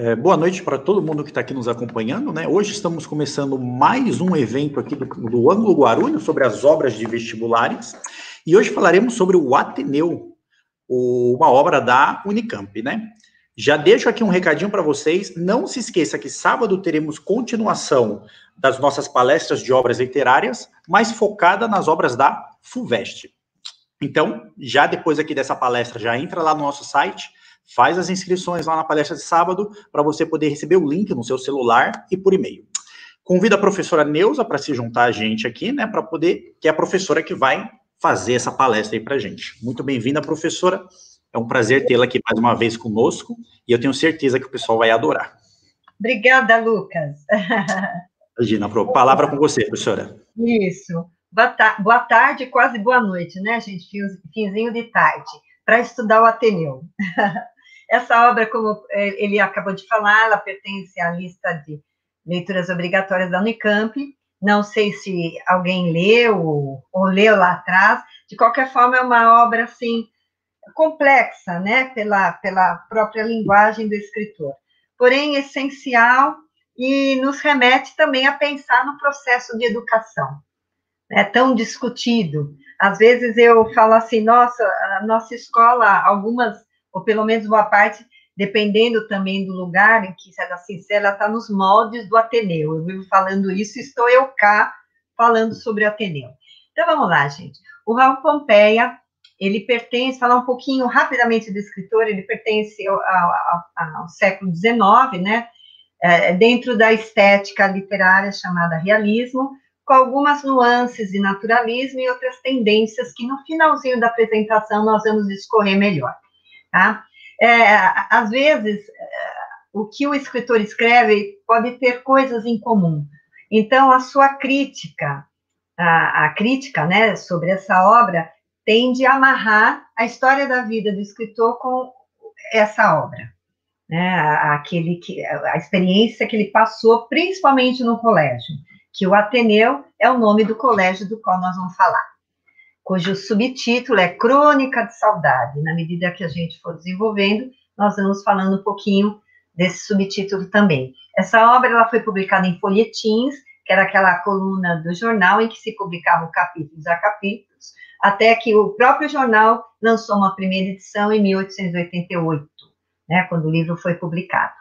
É, boa noite para todo mundo que está aqui nos acompanhando. Né? Hoje estamos começando mais um evento aqui do, do Ângulo Guarulhos sobre as obras de vestibulares. E hoje falaremos sobre o Ateneu, o, uma obra da Unicamp. Né? Já deixo aqui um recadinho para vocês. Não se esqueça que sábado teremos continuação das nossas palestras de obras literárias, mais focada nas obras da FUVEST. Então, já depois aqui dessa palestra, já entra lá no nosso site Faz as inscrições lá na palestra de sábado para você poder receber o link no seu celular e por e-mail. Convido a professora Neuza para se juntar a gente aqui, né, para poder, que é a professora que vai fazer essa palestra aí para a gente. Muito bem-vinda, professora. É um prazer tê-la aqui mais uma vez conosco e eu tenho certeza que o pessoal vai adorar. Obrigada, Lucas. Imagina, palavra com você, professora. Isso. Boa, ta boa tarde, quase boa noite, né, gente? Finzinho de tarde, para estudar o Ateneu. Essa obra, como é, ele acabou de falar, ela pertence à lista de leituras obrigatórias da Unicamp. Não sei se alguém leu ou, ou leu lá atrás. De qualquer forma, é uma obra assim complexa, né, pela, pela própria linguagem do escritor. Porém, essencial e nos remete também a pensar no processo de educação, né, tão discutido. Às vezes eu falo assim, nossa, a nossa escola, algumas ou pelo menos boa parte, dependendo também do lugar em que ela assim, ela está nos moldes do Ateneu. Eu vivo falando isso, estou eu cá falando sobre Ateneu. Então vamos lá, gente. O Raul Pompeia, ele pertence, falar um pouquinho rapidamente do escritor, ele pertence ao, ao, ao século XIX, né? É, dentro da estética literária chamada realismo, com algumas nuances de naturalismo e outras tendências que no finalzinho da apresentação nós vamos discorrer melhor. Tá? É, às vezes, o que o escritor escreve pode ter coisas em comum. Então, a sua crítica, a, a crítica né, sobre essa obra, tende a amarrar a história da vida do escritor com essa obra. Né, aquele que, a experiência que ele passou, principalmente no colégio, que o Ateneu é o nome do colégio do qual nós vamos falar cujo subtítulo é Crônica de Saudade. Na medida que a gente for desenvolvendo, nós vamos falando um pouquinho desse subtítulo também. Essa obra ela foi publicada em folhetins, que era aquela coluna do jornal em que se publicavam capítulos a capítulos, até que o próprio jornal lançou uma primeira edição em 1888, né, quando o livro foi publicado.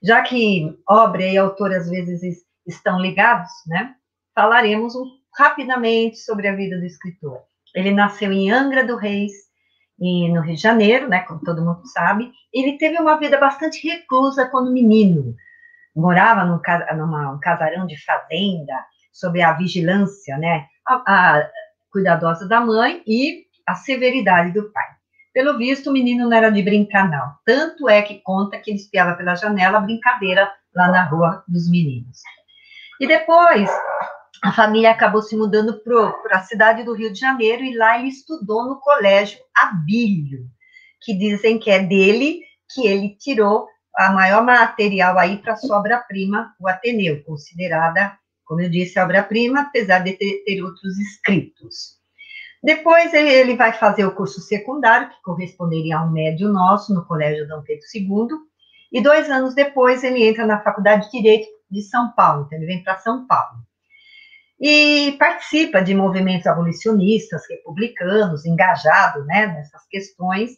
Já que obra e autor às vezes estão ligados, né, falaremos rapidamente sobre a vida do escritor. Ele nasceu em Angra do Reis, e no Rio de Janeiro, né, como todo mundo sabe. Ele teve uma vida bastante reclusa quando menino. Morava num, numa, casarão de fazenda, sob a vigilância, né, a, a cuidadosa da mãe e a severidade do pai. Pelo visto, o menino não era de brincar, não. Tanto é que conta que ele espiava pela janela a brincadeira lá na rua dos meninos. E depois, a família acabou se mudando para a cidade do Rio de Janeiro e lá ele estudou no colégio Abílio, que dizem que é dele que ele tirou a maior material aí para sua obra-prima, o Ateneu, considerada, como eu disse, obra-prima, apesar de ter, ter outros escritos. Depois ele vai fazer o curso secundário, que corresponderia a um médio nosso, no Colégio Dom Pedro II, e dois anos depois ele entra na Faculdade de Direito de São Paulo, então ele vem para São Paulo e participa de movimentos abolicionistas, republicanos, engajado né, nessas questões.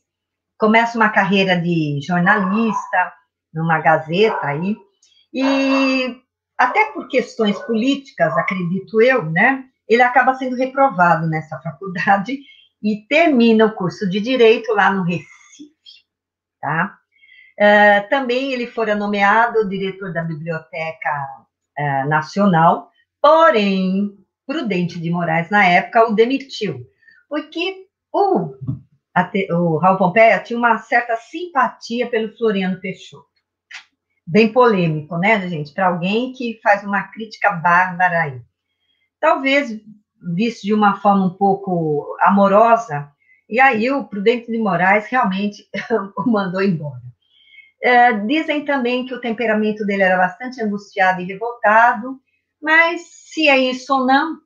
Começa uma carreira de jornalista numa gazeta aí, e até por questões políticas, acredito eu, né, ele acaba sendo reprovado nessa faculdade e termina o curso de Direito lá no Recife, tá? Uh, também ele fora nomeado diretor da Biblioteca uh, Nacional, Porém, Prudente de Moraes, na época, o demitiu, porque o, o Raul Pompeia tinha uma certa simpatia pelo Floriano Peixoto. Bem polêmico, né, gente? Para alguém que faz uma crítica bárbara aí. Talvez visto de uma forma um pouco amorosa, e aí o Prudente de Moraes realmente o mandou embora. É, dizem também que o temperamento dele era bastante angustiado e revoltado, mas se é isso ou não,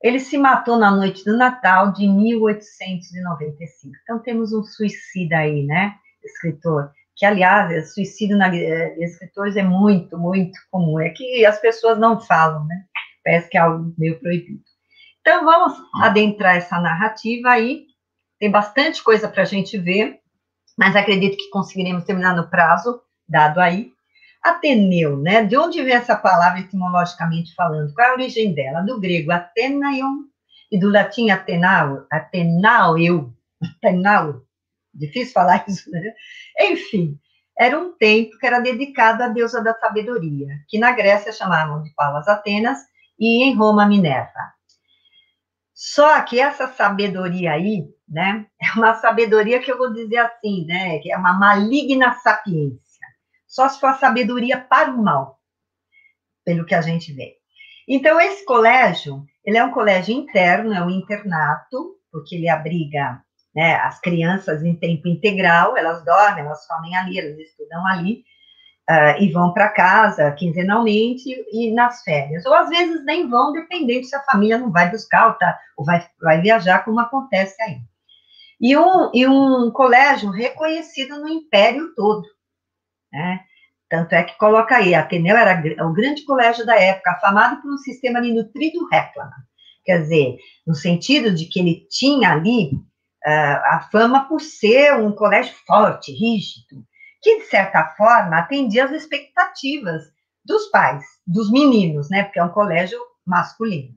ele se matou na noite do Natal de 1895. Então temos um suicida aí, né? Escritor que, aliás, suicídio na, de escritores é muito, muito comum, é que as pessoas não falam, né? Parece que é algo meio proibido. Então, vamos adentrar essa narrativa aí, tem bastante coisa para a gente ver, mas acredito que conseguiremos terminar no prazo dado aí. Ateneu, né? De onde vem essa palavra etimologicamente falando? Qual é a origem dela? Do grego Atenaion e do latim Atenau, Atenaueu, Atenau. Difícil falar isso, né? Enfim, era um templo que era dedicado à deusa da sabedoria, que na Grécia chamavam de Palas Atenas e em Roma Minerva. Só que essa sabedoria aí, né, é uma sabedoria que eu vou dizer assim, né, que é uma maligna sapiência. Só se for a sabedoria para o mal, pelo que a gente vê. Então, esse colégio, ele é um colégio interno, é um internato, porque ele abriga né, as crianças em tempo integral, elas dormem, elas comem ali, elas estudam ali, uh, e vão para casa quinzenalmente e nas férias. Ou às vezes nem vão, dependendo se a família não vai buscar ou, tá, ou vai, vai viajar, como acontece aí. E um, e um colégio reconhecido no império todo. Né? Tanto é que coloca aí, Ateneu era o grande colégio da época, afamado por um sistema de nutrido reclama. Quer dizer, no sentido de que ele tinha ali uh, a fama por ser um colégio forte, rígido, que, de certa forma, atendia às expectativas dos pais, dos meninos, né? Porque é um colégio masculino.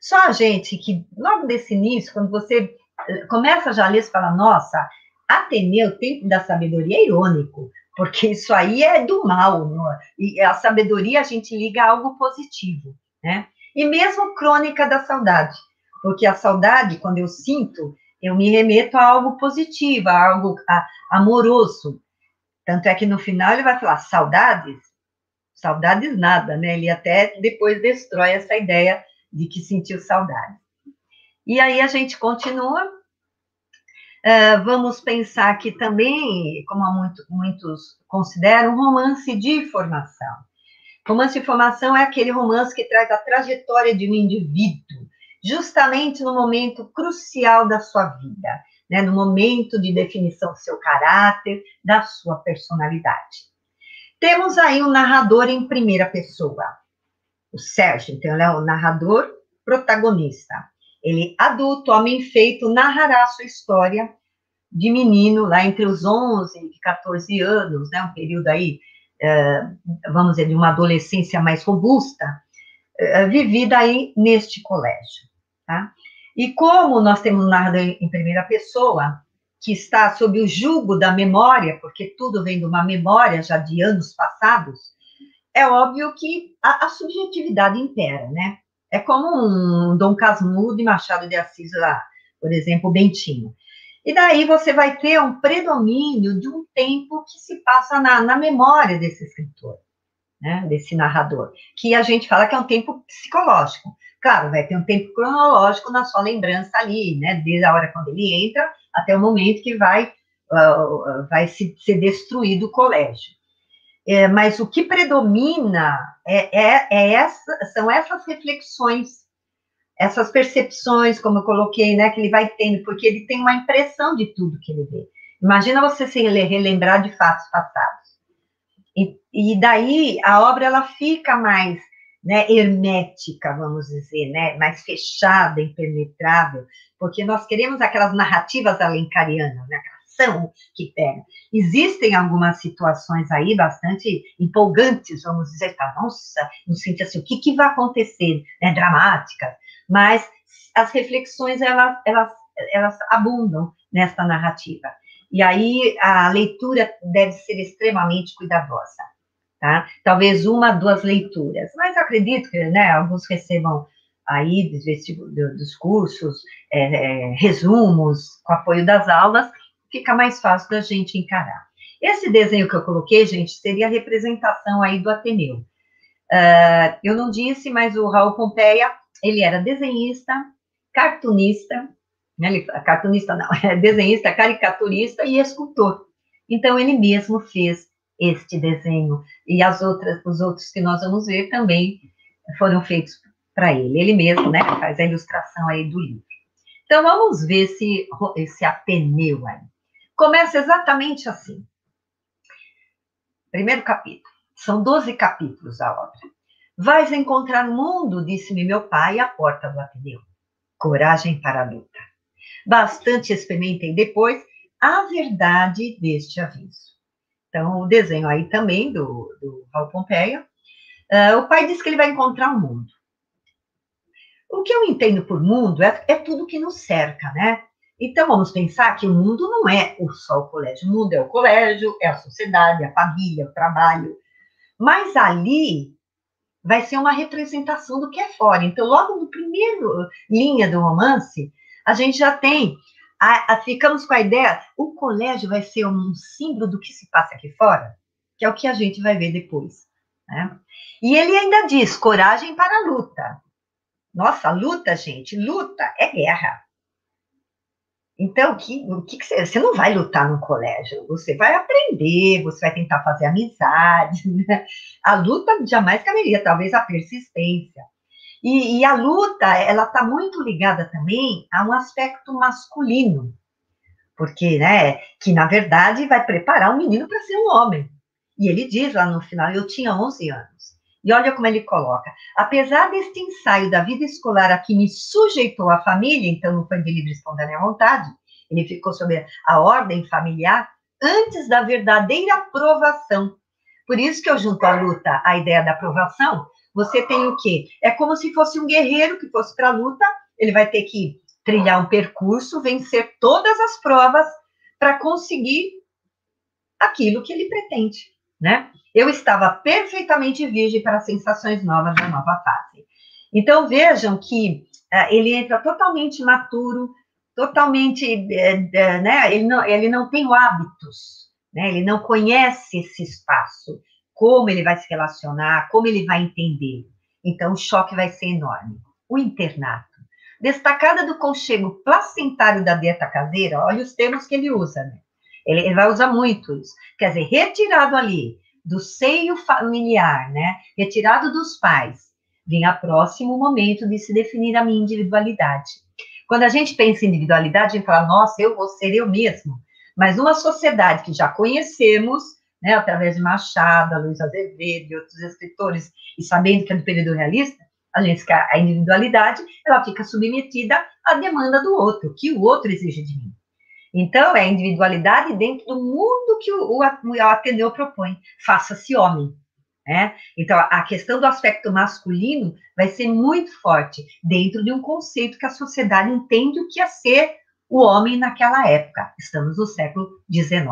Só a gente que, logo desse início, quando você eh, começa já a ler, você fala, nossa, Ateneu, tempo da sabedoria, é irônico, porque isso aí é do mal, não? É? e a sabedoria a gente liga a algo positivo, né? E mesmo crônica da saudade, porque a saudade, quando eu sinto, eu me remeto a algo positivo, a algo amoroso, tanto é que no final ele vai falar saudades, saudades nada, né? Ele até depois destrói essa ideia de que sentiu saudade. E aí a gente continua. Uh, vamos pensar que também, como muito, muitos consideram, romance de formação. Romance de formação é aquele romance que traz a trajetória de um indivíduo, justamente no momento crucial da sua vida né, no momento de definição do seu caráter, da sua personalidade. Temos aí um narrador em primeira pessoa, o Sérgio, então ele é o narrador protagonista. Ele, adulto, homem feito, narrará sua história de menino, lá entre os 11 e 14 anos, né, um período aí, é, vamos dizer, de uma adolescência mais robusta, é, vivida aí neste colégio, tá? E como nós temos um em primeira pessoa, que está sob o jugo da memória, porque tudo vem de uma memória já de anos passados, é óbvio que a, a subjetividade impera, né? É como um Dom Casmurro de Machado de Assis lá, por exemplo, Bentinho. E daí você vai ter um predomínio de um tempo que se passa na, na memória desse escritor, né, desse narrador, que a gente fala que é um tempo psicológico. Claro, vai ter um tempo cronológico na sua lembrança ali, né? Desde a hora quando ele entra até o momento que vai, uh, vai se, ser destruído o colégio. É, mas o que predomina é, é, é essa, são essas reflexões, essas percepções, como eu coloquei, né, que ele vai tendo, porque ele tem uma impressão de tudo que ele vê. Imagina você se relembrar de fatos passados. E, e daí a obra ela fica mais né, hermética, vamos dizer, né, mais fechada, impenetrável, porque nós queremos aquelas narrativas alencarianas, né, que pega. Existem algumas situações aí bastante empolgantes, vamos dizer, tá, nossa, no sentido assim, o que, que vai acontecer, né, dramáticas, mas as reflexões, elas, elas, elas abundam nessa narrativa. E aí a leitura deve ser extremamente cuidadosa tá? Talvez uma, duas leituras, mas acredito que, né, alguns recebam aí dos cursos, é, é, resumos, com apoio das aulas, fica mais fácil da gente encarar. Esse desenho que eu coloquei, gente, seria a representação aí do Ateneu. Uh, eu não disse, mas o Raul Pompeia, ele era desenhista, cartunista, né, ele, cartunista não, é desenhista, caricaturista e escultor. Então, ele mesmo fez este desenho. E as outras, os outros que nós vamos ver também foram feitos para ele. Ele mesmo, né, faz a ilustração aí do livro. Então, vamos ver esse, esse Ateneu aí. Começa exatamente assim. Primeiro capítulo. São 12 capítulos a obra. Vais encontrar mundo, disse-me meu pai, à porta do Ateneu. Coragem para a luta. Bastante experimentei depois a verdade deste aviso. Então, o desenho aí também do, do Raul Pompeia. Uh, o pai diz que ele vai encontrar o um mundo. O que eu entendo por mundo é, é tudo que nos cerca, né? Então, vamos pensar que o mundo não é só o colégio. O mundo é o colégio, é a sociedade, a família, o trabalho. Mas ali vai ser uma representação do que é fora. Então, logo no primeiro linha do romance, a gente já tem, a, a, ficamos com a ideia, o colégio vai ser um símbolo do que se passa aqui fora, que é o que a gente vai ver depois. Né? E ele ainda diz, coragem para a luta. Nossa, luta, gente, luta é guerra. Então, que, o que, você, você não vai lutar no colégio, você vai aprender, você vai tentar fazer amizade. Né? A luta jamais caberia, talvez a persistência. E, e a luta, ela está muito ligada também a um aspecto masculino, porque, né, que na verdade vai preparar o menino para ser um homem. E ele diz lá no final: eu tinha 11 anos. E olha como ele coloca: apesar deste ensaio da vida escolar a que me sujeitou a família, então não foi de livre espontânea vontade, ele ficou sob a ordem familiar antes da verdadeira aprovação. Por isso que eu junto à luta a ideia da aprovação. Você tem o quê? É como se fosse um guerreiro que fosse para a luta, ele vai ter que trilhar um percurso, vencer todas as provas para conseguir aquilo que ele pretende, né? Eu estava perfeitamente virgem para sensações novas da nova fase. Então vejam que uh, ele entra totalmente maturo, totalmente, uh, né? Ele não, ele não tem hábitos, né? Ele não conhece esse espaço, como ele vai se relacionar, como ele vai entender. Então o choque vai ser enorme. O internato, destacada do conchego placentário da dieta caseira, olha os termos que ele usa, né? Ele, ele vai usar muito isso. Quer dizer, retirado ali do seio familiar, né? Retirado dos pais, vem o próximo momento de se definir a minha individualidade. Quando a gente pensa em individualidade, a gente fala, nossa, eu vou ser eu mesmo. Mas uma sociedade que já conhecemos, né, através de Machado, Luiz Azevedo e outros escritores, e sabendo que é do período realista, a gente a individualidade, ela fica submetida à demanda do outro, que o outro exige de mim. Então, é a individualidade dentro do mundo que o, o, Ateneu propõe. Faça-se homem. Né? Então, a questão do aspecto masculino vai ser muito forte dentro de um conceito que a sociedade entende o que é ser o homem naquela época. Estamos no século XIX.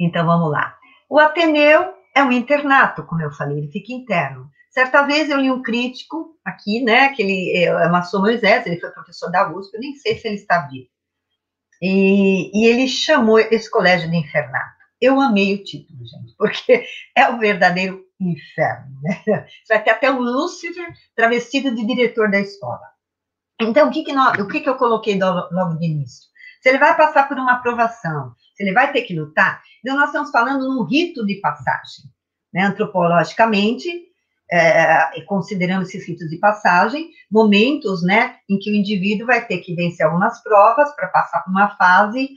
Então, vamos lá. O Ateneu é um internato, como eu falei, ele fica interno. Certa vez eu li um crítico aqui, né, que ele é, é Maçom Moisés, ele foi professor da USP, eu nem sei se ele está vivo. E, e ele chamou esse colégio de infernato. Eu amei o título, gente, porque é o verdadeiro inferno, né? Você vai ter até o Lúcifer travestido de diretor da escola. Então, o que, que, nós, o que, que eu coloquei logo de início? Se ele vai passar por uma aprovação, se ele vai ter que lutar, então nós estamos falando num rito de passagem. Né? Antropologicamente, é, considerando esses ritos de passagem, momentos, né, em que o indivíduo vai ter que vencer algumas provas para passar por uma fase,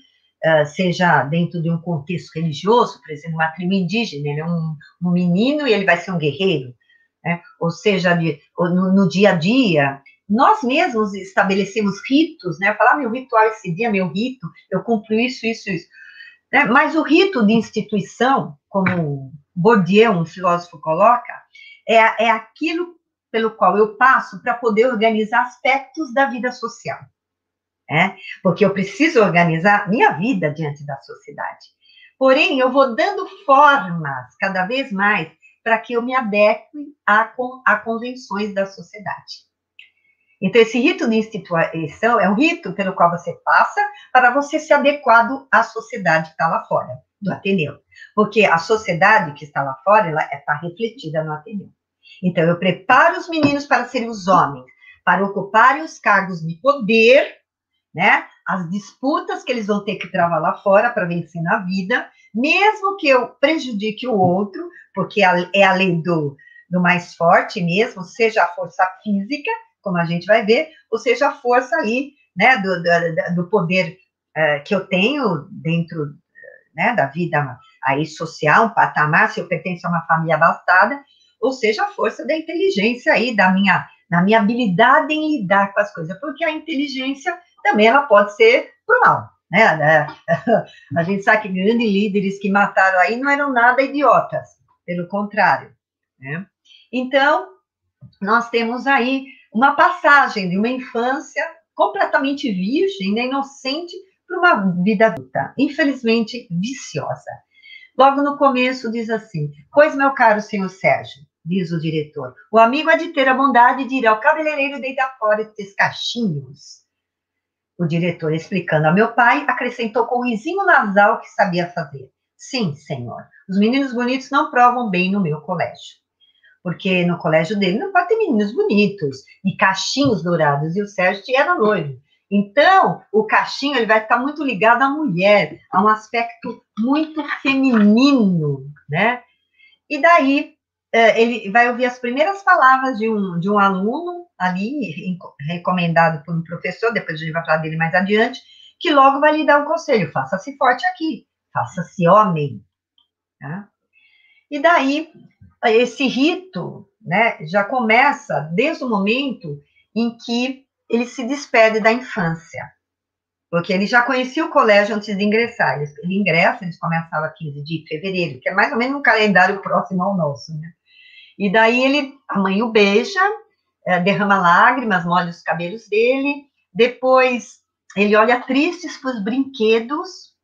uh, seja dentro de um contexto religioso, por exemplo, uma tribo indígena, ele é um, um menino e ele vai ser um guerreiro, né, ou seja, de, no, no, dia a dia, nós mesmos estabelecemos ritos, né, falar ah, meu ritual esse dia, meu rito, eu cumpro isso, isso, isso, né, mas o rito de instituição, como Bourdieu, um filósofo, coloca, é, é aquilo pelo qual eu passo para poder organizar aspectos da vida social. É? Porque eu preciso organizar minha vida diante da sociedade. Porém, eu vou dando formas cada vez mais para que eu me adeque a, a convenções da sociedade. Então, esse rito de instituição é um rito pelo qual você passa para você se adequado à sociedade que está lá fora, do Ateneu. Porque a sociedade que está lá fora, ela está refletida no Ateneu. Então, eu preparo os meninos para serem os homens, para ocuparem os cargos de poder, né? As disputas que eles vão ter que travar lá fora para vencer na vida, mesmo que eu prejudique o outro, porque é a lei do, do mais forte mesmo, seja a força física, como a gente vai ver, ou seja a força ali, né, do, do, do poder uh, que eu tenho dentro né, da vida aí social, um patamar, se eu pertenço a uma família abastada, ou seja, a força da inteligência aí, da minha, da minha habilidade em lidar com as coisas, porque a inteligência também ela pode ser pro mal, né? A gente sabe que grandes líderes que mataram aí não eram nada idiotas, pelo contrário, né? Então, nós temos aí uma passagem de uma infância completamente virgem, né, inocente, para uma vida adulta, infelizmente viciosa. Logo no começo diz assim: Pois, meu caro senhor Sérgio, diz o diretor, o amigo há de ter a bondade de ir ao cabeleireiro deitar fora esses cachinhos. O diretor, explicando a meu pai, acrescentou com um risinho nasal que sabia fazer. Sim, senhor, os meninos bonitos não provam bem no meu colégio porque no colégio dele não pode ter meninos bonitos e cachinhos dourados, e o Sérgio era noivo. Então, o cachinho ele vai estar muito ligado à mulher, a um aspecto muito feminino, né? E daí é, ele vai ouvir as primeiras palavras de um, de um aluno ali, recomendado por um professor, depois a gente vai falar dele mais adiante, que logo vai lhe dar um conselho: faça-se forte aqui, faça-se homem. Tá? E daí esse rito né, já começa desde o momento em que ele se despede da infância. Porque ele já conhecia o colégio antes de ingressar. Ele, ingressa, eles começam a 15 de fevereiro, que é mais ou menos um calendário próximo ao nosso, né? E daí ele, a mãe o beija, é, derrama lágrimas, molha os cabelos dele, depois ele olha tristes para os brinquedos,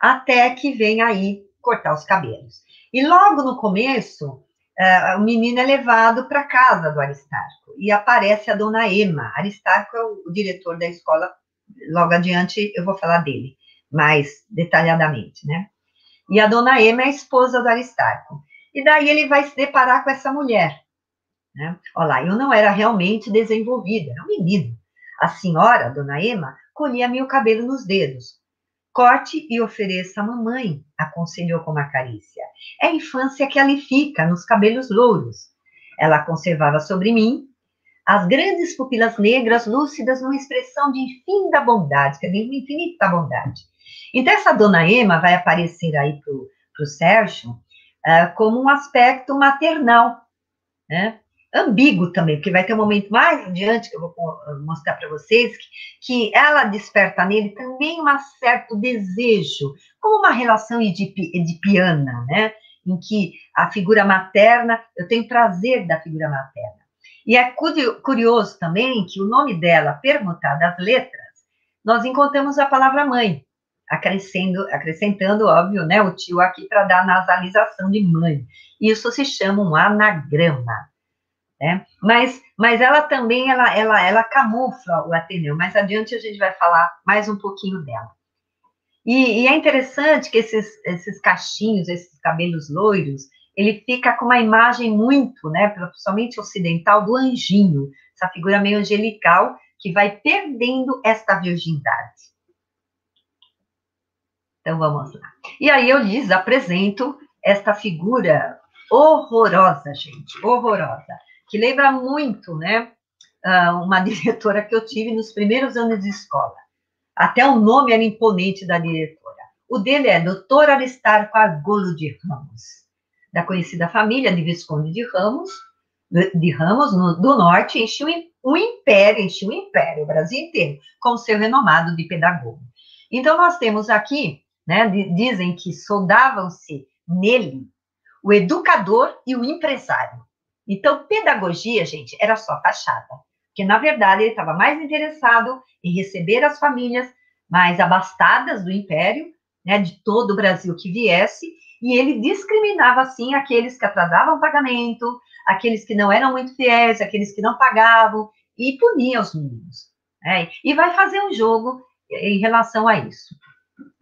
até que vem aí cortar os cabelos. E logo no começo, uh, o menino é levado para casa do Aristarco e aparece a dona Ema. Aristarco é o, o diretor da escola. Logo adiante eu vou falar dele mais detalhadamente, né? E a dona Ema é a esposa do Aristarco. E daí ele vai se deparar com essa mulher. Né? Olha lá, eu não era realmente desenvolvida, era um menino. A senhora, dona Ema, colhia-me o cabelo nos dedos. Corte e ofereça à mamãe, aconselhou com uma carícia. É a infância que ali fica, nos cabelos louros. Ela conservava sobre mim as grandes pupilas negras lúcidas numa expressão de infinita bondade, quer dizer, infinita bondade. Então, essa dona Ema vai aparecer aí para o Sérgio uh, como um aspecto maternal, né? ambíguo também, porque vai ter um momento mais adiante que eu vou mostrar para vocês que, que, ela desperta nele também um certo desejo, como uma relação edipiana, né? Em que a figura materna, eu tenho prazer da figura materna. E é curioso também que o nome dela, permutado das letras, nós encontramos a palavra mãe, acrescentando, acrescentando, óbvio, né, o tio aqui para dar nasalização de mãe. Isso se chama um anagrama. Né? Mas, mas ela também, ela, ela, ela camufla o Ateneu. Mais adiante a gente vai falar mais um pouquinho dela. E, e, é interessante que esses, esses cachinhos, esses cabelos loiros, ele fica com uma imagem muito, né, principalmente ocidental, do anjinho, essa figura meio angelical, que vai perdendo esta virgindade. Então, vamos lá. E aí eu lhes apresento esta figura horrorosa, gente, horrorosa que lembra muito, né, ah, uma diretora que eu tive nos primeiros anos de escola. Até o nome era imponente da diretora. O dele é Doutor Aristarco Argolo de Ramos, da conhecida família de Visconde de Ramos, de Ramos, no, do Norte, encheu um império, encheu um império, o Brasil inteiro, com seu renomado de pedagogo. Então, nós temos aqui, né, dizem que soldavam-se nele o educador e o empresário. Então, pedagogia, gente, era só fachada. Porque, na verdade, ele estava mais interessado em receber as famílias mais abastadas do império, né, de todo o Brasil que viesse, e ele discriminava, assim, aqueles que atrasavam o pagamento, aqueles que não eram muito fiéis, aqueles que não pagavam, e punia os meninos. Né? E vai fazer um jogo em relação a isso.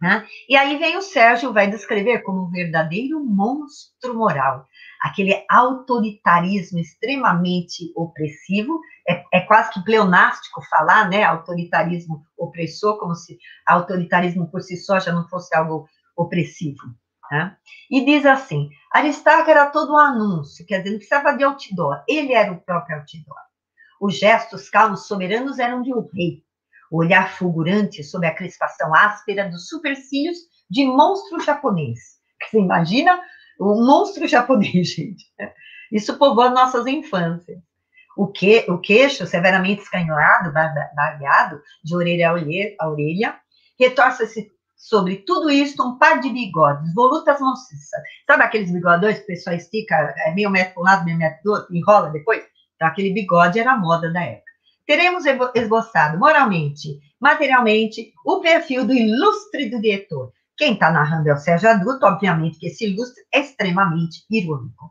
Né? E aí vem o Sérgio, vai descrever como um verdadeiro monstro moral aquele autoritarismo extremamente opressivo, é, é, quase que pleonástico falar, né, autoritarismo opressor, como se autoritarismo por si só já não fosse algo opressivo. Tá? E diz assim, Aristarco era todo um anúncio, quer dizer, não precisava de outdoor, ele era o próprio outdoor. Os gestos calmos soberanos eram de um rei, o olhar fulgurante sob a crispação áspera dos supercílios de monstro japonês, Você imagina o monstro japonês, gente. Isso povoa nossas infâncias. O, que, o queixo severamente escanhoado, barbeado, de orelha a orelha, retorce-se sobre tudo isso um par de bigodes, volutas maciças. Sabe aqueles bigodões que o pessoal estica é, meio metro para um lado, meio metro do outro, enrola depois? Então, aquele bigode era a moda da época. Teremos esboçado moralmente, materialmente, o perfil do ilustre do diretor. Quem está narrando é o Sérgio Adulto, obviamente que esse ilustre é extremamente irônico.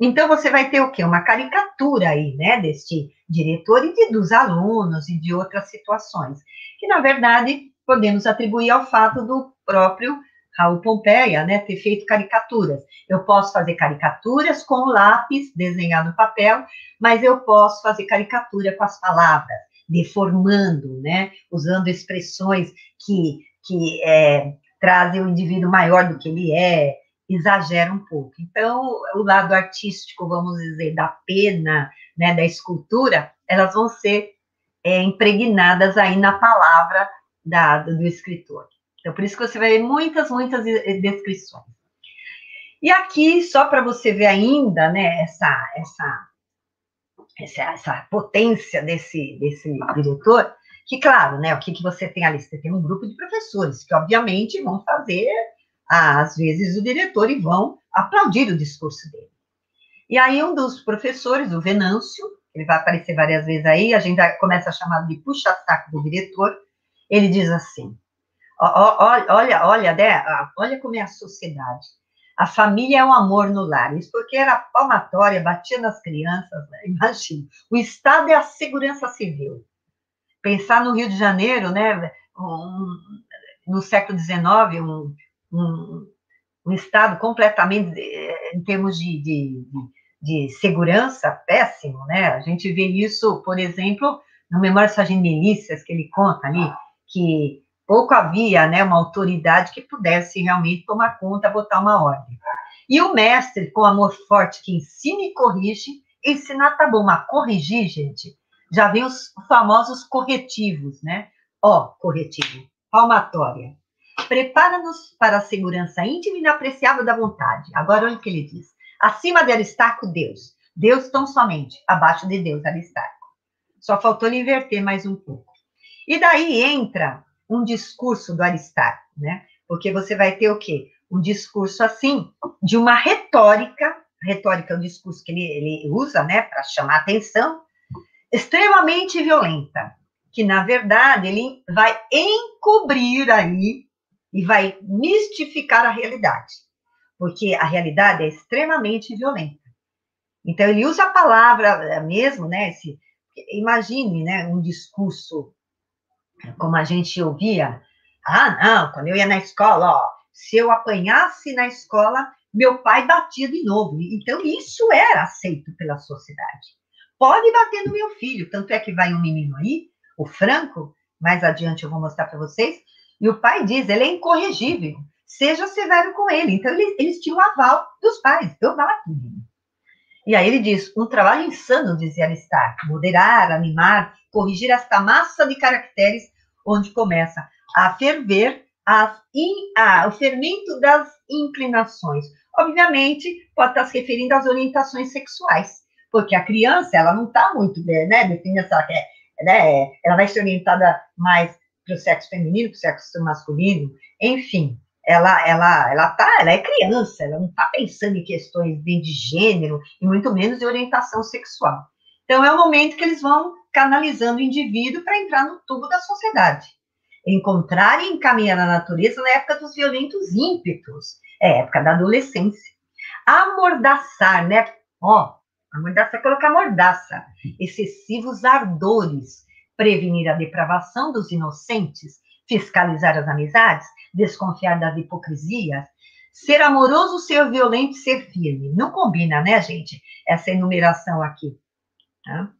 Então, você vai ter o quê? Uma caricatura aí, né, deste diretor e de, dos alunos e de outras situações, que, na verdade, podemos atribuir ao fato do próprio Raul Pompeia, né, ter feito caricaturas. Eu posso fazer caricaturas com lápis, desenhar no papel, mas eu posso fazer caricatura com as palavras, deformando, né, usando expressões que, que é, trazem o indivíduo maior do que ele é, exagera um pouco. Então, o lado artístico, vamos dizer, da pena, né, da escultura, elas vão ser é, impregnadas aí na palavra da, do escritor. Então, por isso que você vai ver muitas, muitas descrições. E aqui, só para você ver ainda, né, essa, essa, essa, essa potência desse, desse diretor, que, claro, né, o que, que você tem ali? Você tem um grupo de professores que, obviamente, vão fazer às vezes, o diretor e vão aplaudir o discurso dele. E aí, um dos professores, o Venâncio, ele vai aparecer várias vezes aí, a gente começa a chamar de puxa-saco do diretor, ele diz assim: olha, olha, né, olha como é a sociedade. A família é um amor no lar. Isso porque era palmatória, batia nas crianças, né? imagina. O Estado é a segurança civil. Pensar no Rio de Janeiro, né, um, no século XIX, um, um, um estado completamente, eh, em termos de, de, de, segurança, péssimo, né? A gente vê isso, por exemplo, no Memória Sargento Milícias, que ele conta ali, que pouco havia, né, uma autoridade que pudesse realmente tomar conta, botar uma ordem. E o mestre, com amor forte, que ensina e corrige, ensinar tá bom, mas corrigir, gente, já vem os famosos corretivos, né? Ó, corretivo, palmatória. Prepara-nos para a segurança íntima e inapreciável da vontade. Agora, olha o que ele diz. Acima de Aristarco, Deus. Deus tão somente. Abaixo de Deus, Aristarco. Só faltou ele inverter mais um pouco. E daí entra um discurso do Aristarco, né? Porque você vai ter o quê? Um discurso assim, de uma retórica, retórica é um discurso que ele, ele usa, né, para chamar atenção, extremamente violenta, que na verdade ele vai encobrir aí e vai mistificar a realidade, porque a realidade é extremamente violenta. Então ele usa a palavra mesmo, né? Esse, imagine, né, um discurso como a gente ouvia. Ah, não, quando eu ia na escola, ó, se eu apanhasse na escola, meu pai batia de novo. Então isso era aceito pela sociedade. Pode bater no meu filho, tanto é que vai um menino aí, o Franco, mais adiante eu vou mostrar para vocês, e o pai diz, ele é incorrigível, seja severo com ele. Então, eles, eles tinham aval dos pais, eu bato. E aí ele diz, um trabalho insano, dizia Aristarco, moderar, animar, corrigir esta massa de caracteres onde começa a ferver as in, o fermento das inclinações. Obviamente, pode estar se referindo às orientações sexuais, porque a criança, ela não está muito, né, definindo essa, né, ela vai ser orientada mais para o sexo feminino, para o sexo masculino, enfim, ela, ela, ela tá, ela é criança, ela não está pensando em questões de gênero e muito menos de orientação sexual. Então é o momento que eles vão canalizando o indivíduo para entrar no tubo da sociedade, encontrar e encaminhar a natureza na época dos violentos ímpetos, é época da adolescência. Amordaçar, né? Ó, amordaçar, é colocar mordaça, excessivos ardores, prevenir a depravação dos inocentes, fiscalizar as amizades, desconfiar das hipocrisias, ser amoroso, ser violento, ser firme. Não combina, né, gente? Essa enumeração aqui. Tá?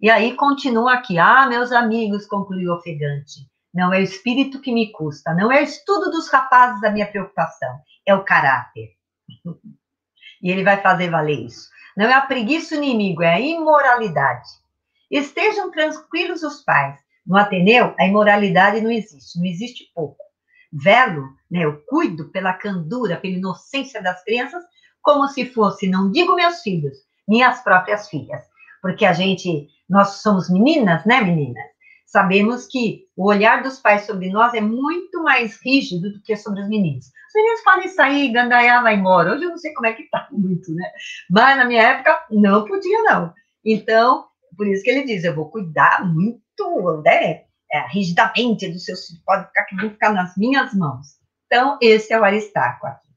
E aí continua aqui. Ah, meus amigos, concluiu ofegante. Não é o espírito que me custa, não é o estudo dos rapazes a minha preocupação, é o caráter. e ele vai fazer valer isso. Não é a preguiça inimigo, é a imoralidade. Estejam tranquilos os pais. No Ateneu, a imoralidade não existe, não existe pouco. velo, né, eu cuido pela candura, pela inocência das crianças, como se fosse, não digo meus filhos, minhas próprias filhas. Porque a gente, nós somos meninas, né, meninas? Sabemos que o olhar dos pais sobre nós é muito mais rígido do que sobre os meninos. Os meninos podem sair, gandaiar, vai embora. Hoje eu não sei como é que tá muito, né? Mas na minha época não podia, não. Então, por isso que ele diz, eu vou cuidar muito, né? É, rigidamente dos seus filhos, pode ficar que vão ficar nas minhas mãos. Então, esse é o Aristarco aqui.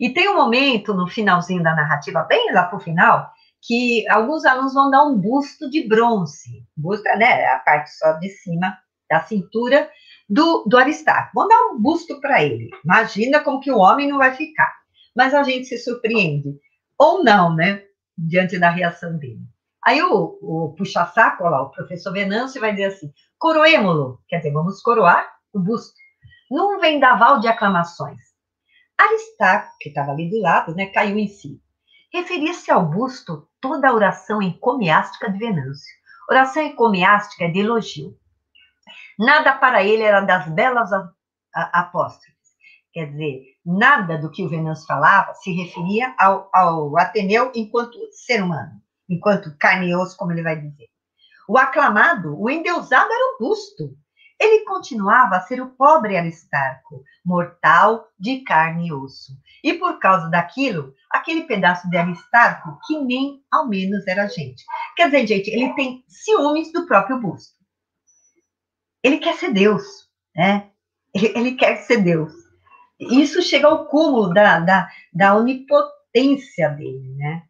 E tem um momento no finalzinho da narrativa, bem lá para o final, que alguns alunos vão dar um busto de bronze, busto, né, a parte só de cima da cintura do, do Aristarco. Vão dar um busto para ele. Imagina como que o homem não vai ficar. Mas a gente se surpreende. Ou não, né? Diante da reação dele. Aí o, o puxa-saco, o professor Venâncio vai dizer assim, coroêmulo, quer dizer, vamos coroar o busto, num vendaval de aclamações. Aristarco, que estava ali do lado, né, caiu em si. Referia-se ao busto toda a oração encomiástica de Venâncio. Oração encomiástica é de elogio. Nada para ele era das belas apóstolas. Quer dizer, nada do que o Venâncio falava se referia ao, ao Ateneu enquanto ser humano, enquanto carne e osso, como ele vai dizer. O aclamado, o endeusado era o busto, ele continuava a ser o pobre Aristarco, mortal de carne e osso. E por causa daquilo, aquele pedaço de Aristarco que nem ao menos era gente. Quer dizer, gente, ele tem ciúmes do próprio busto. Ele quer ser Deus, né? Ele, ele quer ser Deus. Isso chega ao cúmulo da, da, da onipotência dele, né?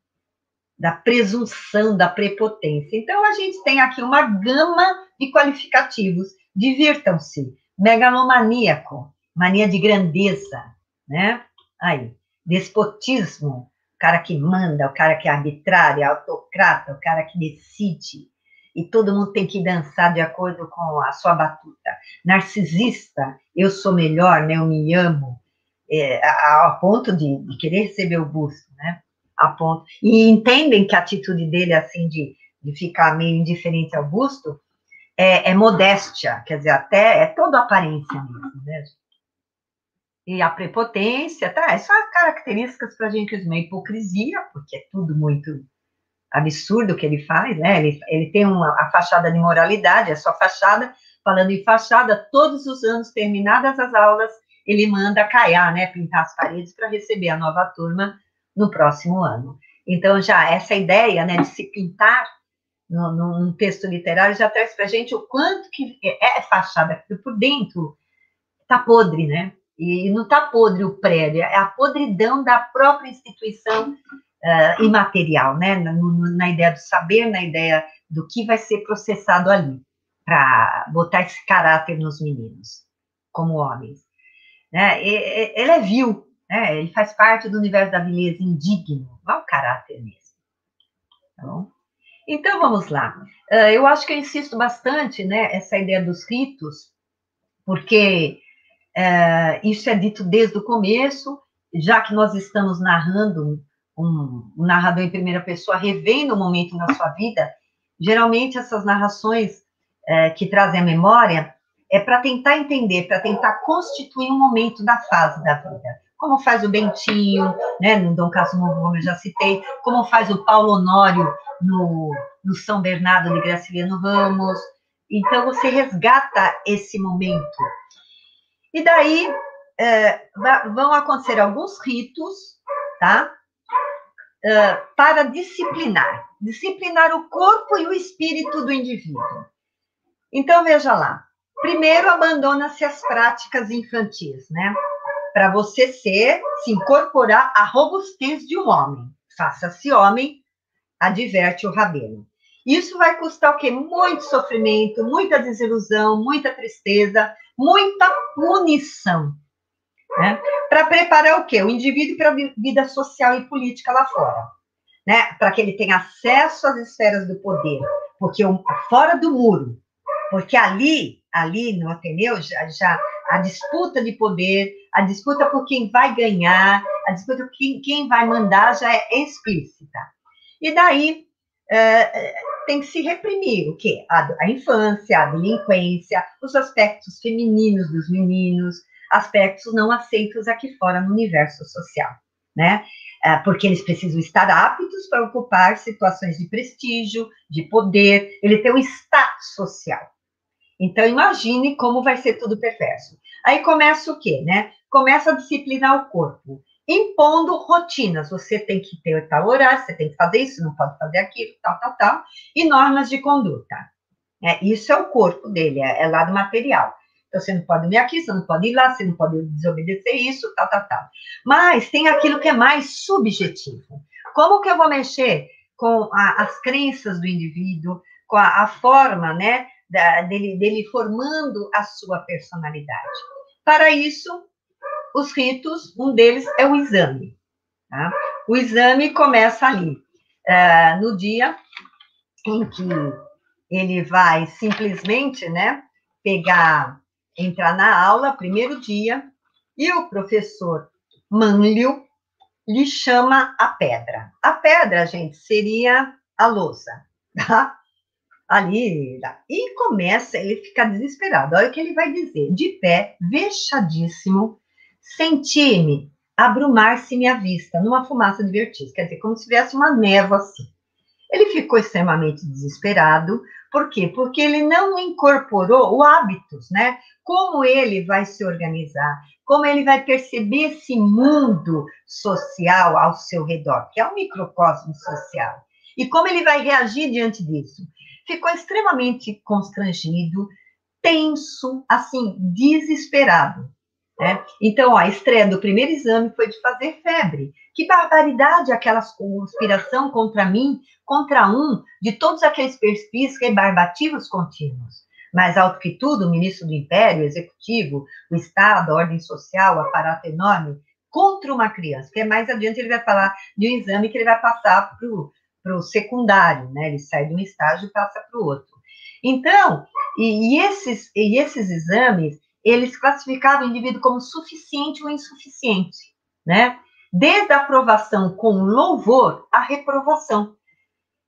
Da presunção, da prepotência. Então, a gente tem aqui uma gama de qualificativos Divirtam-se. Megalomaníaco, mania de grandeza, né? Aí, despotismo, o cara que manda, o cara que é arbitrário, autocrata, o cara que decide. E todo mundo tem que dançar de acordo com a sua batuta. Narcisista, eu sou melhor, né? Eu me amo. É, a, ponto de, de, querer receber o busto, né? A ponto. E entendem que a atitude dele, assim, de, de ficar meio indiferente ao busto, é, é, modéstia, quer dizer, até é toda aparência mesmo, né? E a prepotência, tá? São características para a gente uma hipocrisia, porque é tudo muito absurdo que ele faz, né? Ele, ele tem uma, a fachada de moralidade, é só fachada. Falando em fachada, todos os anos, terminadas as aulas, ele manda caiar, né? Pintar as paredes para receber a nova turma no próximo ano. Então, já essa ideia, né, de se pintar num texto literário já traz para gente o quanto que é, é fachada, porque por dentro está podre, né? E não está podre o prédio, é a podridão da própria instituição uh, imaterial, né? Na, na, ideia do saber, na ideia do que vai ser processado ali, para botar esse caráter nos meninos, como homens. Né? E, ele é vil, né? ele faz parte do universo da beleza indigno, mau caráter mesmo. Tá bom? Então vamos lá. Uh, eu acho que eu insisto bastante, né, essa ideia dos ritos, porque uh, isso é dito desde o começo, já que nós estamos narrando um, um narrador em primeira pessoa revendo um momento na sua vida, geralmente essas narrações uh, que trazem a memória é para tentar entender, para tentar constituir um momento da fase da vida. Como faz o Bentinho, né, no Dom Casmurro, como eu já citei, como faz o Paulo Honório no, no São Bernardo de Graciliano Ramos. Então, você resgata esse momento. E daí é, vão acontecer alguns ritos, tá? É, para disciplinar disciplinar o corpo e o espírito do indivíduo. Então, veja lá. Primeiro, abandona-se as práticas infantis, né? Para você ser, se incorporar à robustez de um homem. Faça-se homem adverte o Rabino. Isso vai custar o quê? Muito sofrimento, muita desilusão, muita tristeza, muita punição. Né? Para preparar o quê? O indivíduo para a vida social e política lá fora. Né? Para que ele tenha acesso às esferas do poder. Porque fora do muro. Porque ali, ali no Ateneu, já, já a disputa de poder, a disputa por quem vai ganhar, a disputa por quem, quem vai mandar já é explícita. E daí é, tem que se reprimir o quê? A, a, infância, a delinquência, os aspectos femininos dos meninos, aspectos não aceitos aqui fora no universo social, né? É, porque eles precisam estar aptos para ocupar situações de prestígio, de poder, ele tem um status social. Então, imagine como vai ser tudo perverso. Aí começa o quê, né? Começa a disciplinar o corpo, impondo rotinas. Você tem que ter tal horário, você tem que fazer isso, não pode fazer aquilo, tal, tal, tal, e normas de conduta. É, isso é o corpo dele, é, é lado material. Então, você não pode ir aqui, você não pode ir lá, você não pode desobedecer isso, tal, tal, tal. Mas tem aquilo que é mais subjetivo. Como que eu vou mexer com a, as crenças do indivíduo, com a, a forma, né, da, dele, dele formando a sua personalidade? Para isso, os ritos, um deles é o exame. Tá? O exame começa ali, uh, no dia em que ele vai simplesmente, né, pegar entrar na aula, primeiro dia, e o professor Manlio lhe chama a pedra. A pedra, gente, seria a lousa, tá? Ali, e começa, ele fica desesperado. Olha o que ele vai dizer. De pé, vexadíssimo, senti-me abrumar-se-me a vista numa fumaça de vertigem. Quer dizer, como se tivesse uma névoa assim. Ele ficou extremamente desesperado. Por quê? Porque ele não incorporou o hábitos, né? Como ele vai se organizar, como ele vai perceber esse mundo social ao seu redor, que é um microcosmo social, e como ele vai reagir diante disso. Ficou extremamente constrangido, tenso, assim, desesperado. Né? Então, ó, a estreia do primeiro exame foi de fazer febre. Que barbaridade aquela conspiração contra mim, contra um, de todos aqueles perfis rebarbativos contínuos. Mais alto que tudo, o ministro do Império, o Executivo, o Estado, a ordem social, o aparato enorme, contra uma criança. Porque mais adiante ele vai falar de um exame que ele vai passar para o secundário, né? Ele sai de um estágio e passa para o outro. Então, e, e, esses, e esses exames, eles classificavam o indivíduo como suficiente ou insuficiente, né? Desde a aprovação com louvor à reprovação.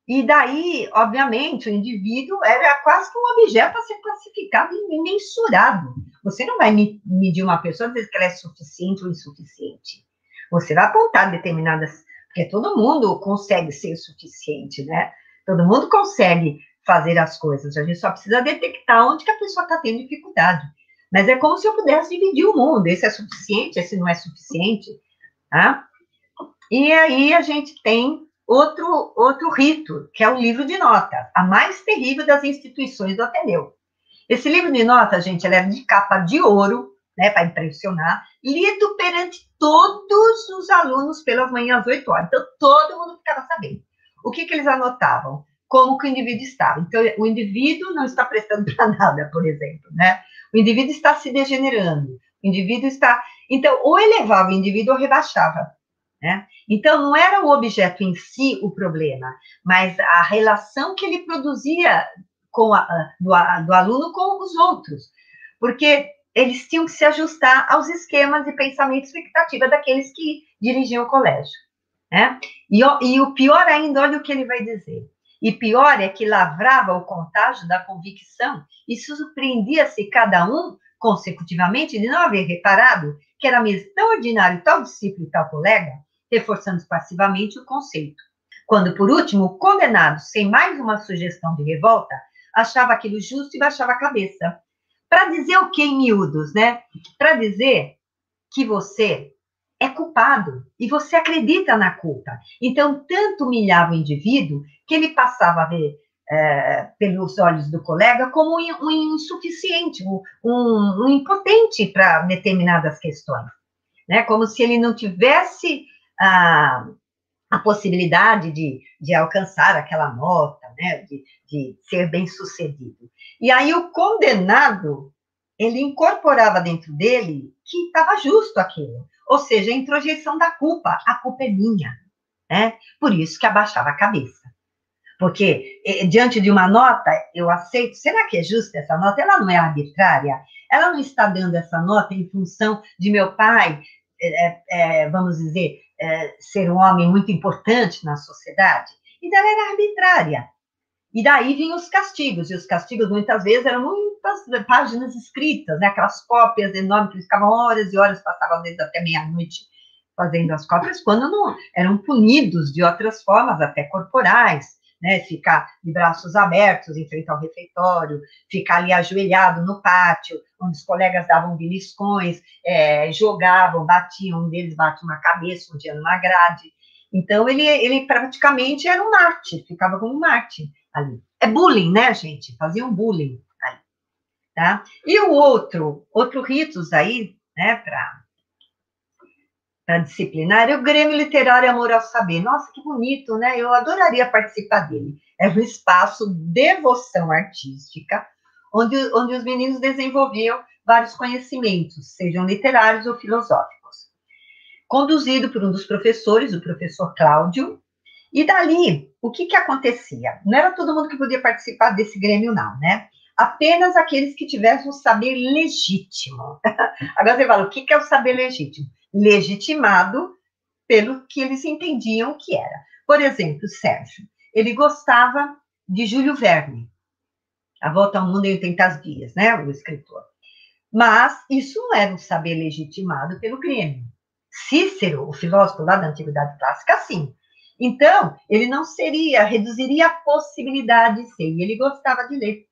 E daí, obviamente, o indivíduo era quase que um objeto a ser classificado e mensurado. Você não vai medir uma pessoa e dizer que ela é suficiente ou insuficiente. Você vai apontar determinadas. Porque todo mundo consegue ser suficiente, né? Todo mundo consegue fazer as coisas. A gente só precisa detectar onde que a pessoa está tendo dificuldade. Mas é como se eu pudesse dividir o mundo. Esse é suficiente, esse não é suficiente. Tá? E aí a gente tem outro, outro rito, que é o livro de notas, a mais terrível das instituições do Ateneu. Esse livro de notas, gente, ele é de capa de ouro, né, para impressionar, lido perante todos os alunos pelas manhãs às 8 horas. Então, todo mundo ficava sabendo. O que, que eles anotavam? Como que o indivíduo estava. Então, o indivíduo não está prestando para nada, por exemplo, né? O indivíduo está se degenerando. O indivíduo está. Então, ou elevava o indivíduo ou rebaixava. Né? Então, não era o objeto em si o problema, mas a relação que ele produzia com a, do, do aluno com os outros. Porque eles tinham que se ajustar aos esquemas de pensamento e expectativa daqueles que dirigiam o colégio. Né? E, e, o pior ainda, olha o que ele vai dizer. E pior é que lavrava o contágio da convicção e surpreendia-se cada um, consecutivamente, de não haver reparado que era mesmo tão ordinário tal discípulo e tal colega, reforçando passivamente o conceito. Quando, por último, o condenado, sem mais uma sugestão de revolta, achava aquilo justo e baixava a cabeça. Para dizer o que em miúdos, né? Para dizer que você é culpado e você acredita na culpa. Então, tanto humilhava o indivíduo que ele passava a ver é, pelos olhos do colega como um, insuficiente, um, um impotente para determinadas questões, né? Como se ele não tivesse a, a possibilidade de, de alcançar aquela nota, né? De, de ser bem sucedido. E aí o condenado ele incorporava dentro dele que estava justo aquilo. Ou seja, a introjeição da culpa. A culpa é minha. Né? Por isso que abaixava a cabeça. Porque, diante de uma nota, eu aceito. Será que é justa essa nota? Ela não é arbitrária? Ela não está dando essa nota em função de meu pai, é, é, é vamos dizer, é, ser um homem muito importante na sociedade? Então, ela era arbitrária. E daí vinham os castigos, e os castigos muitas vezes eram muitas páginas escritas, né? aquelas cópias enormes que ficavam horas e horas, passavam desde até meia-noite fazendo as cópias, quando não eram punidos de outras formas, até corporais, né? Ficar de braços abertos em frente ao refeitório, ficar ali ajoelhado no pátio, onde os colegas davam beliscões, é, jogavam, batiam, um deles bate na cabeça, um dia numa grade. Então, ele, ele praticamente era um Marte, ficava como um Marte ali. É bullying, né, gente? Faziam bullying ali, tá? E o outro, outro ritos aí, né, para para disciplinar, é o Grêmio Literário Amor ao Saber. Nossa, que bonito, né? Eu adoraria participar dele. É um espaço devoção artística, onde, onde os meninos desenvolviam vários conhecimentos, sejam literários ou filosóficos. Conduzido por um dos professores, o professor Cláudio, e dali, o que, que acontecia? Não era todo mundo que podia participar desse grêmio, não, né? Apenas aqueles que tivessem o saber legítimo. Agora você fala, o que, que é o saber legítimo? Legitimado pelo que eles entendiam que era. Por exemplo, Sérgio, ele gostava de Júlio Verne, A Volta ao Mundo em 80 Dias, né, o escritor. Mas isso não era um saber legitimado pelo Grêmio. Cícero, o filósofo lá da Antiguidade Clássica, sim. Então, ele não seria, reduziria a possibilidade de ser, e ele gostava de ler.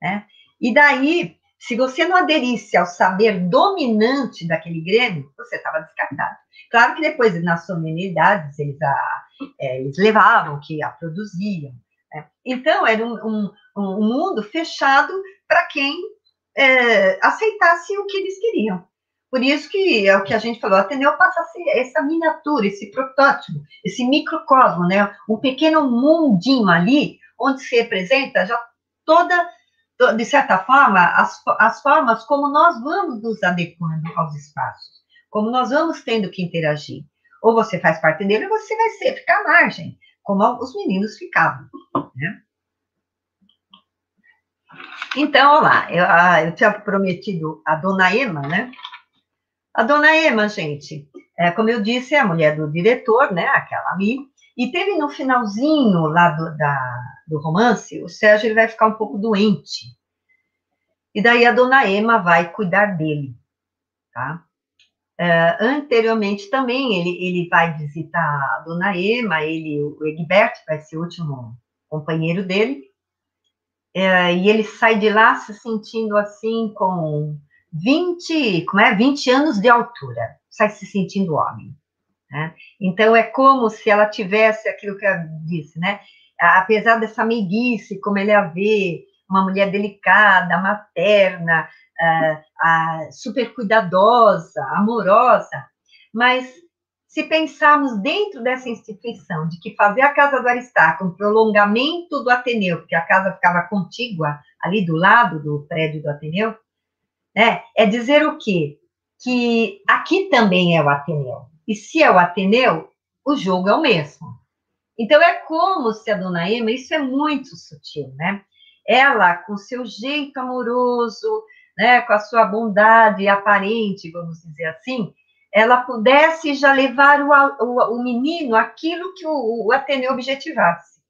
Né? E daí, se você não aderisse ao saber dominante daquele Grêmio, você estava descartado. Claro que depois, nas solenidades, eles, a, é, eles levavam, que a produziam. Né? Então, era um, um, um mundo fechado para quem é, aceitasse o que eles queriam. Por isso que é o que a gente falou, Ateneu passa a ser essa miniatura, esse protótipo, esse microcosmo, né? Um pequeno mundinho ali, onde se representa já toda, de certa forma, as, as formas como nós vamos nos adequando aos espaços, como nós vamos tendo que interagir. Ou você faz parte dele, ou você vai ser, ficar à margem, como os meninos ficavam, né? Então, olha lá, eu, ah, eu tinha prometido a dona Ema, né? A dona Ema, gente, é, como eu disse, é a mulher do diretor, né, aquela ali, e teve no finalzinho lá do, da, do romance, o Sérgio ele vai ficar um pouco doente. E daí a dona Ema vai cuidar dele, tá? É, anteriormente também ele, ele vai visitar a dona Ema, ele, o Egberto vai ser o último companheiro dele, é, e ele sai de lá se sentindo assim com 20, como é? 20 anos de altura, sai se sentindo homem. Né? Então, é como se ela tivesse aquilo que eu disse, né? Apesar dessa meiguice, como ele a vê, uma mulher delicada, materna, uh, uh, super cuidadosa, amorosa, mas se pensarmos dentro dessa instituição de que fazer a Casa do Aristarco um prolongamento do Ateneu, porque a casa ficava contígua ali do lado do prédio do Ateneu, né? É dizer o quê? Que aqui também é o Ateneu. E se é o Ateneu, o jogo é o mesmo. Então, é como se a dona Ema, isso é muito sutil, né? Ela, com seu jeito amoroso, né, com a sua bondade aparente, vamos dizer assim, ela pudesse já levar o, o, o menino aquilo que o, o Ateneu objetivasse.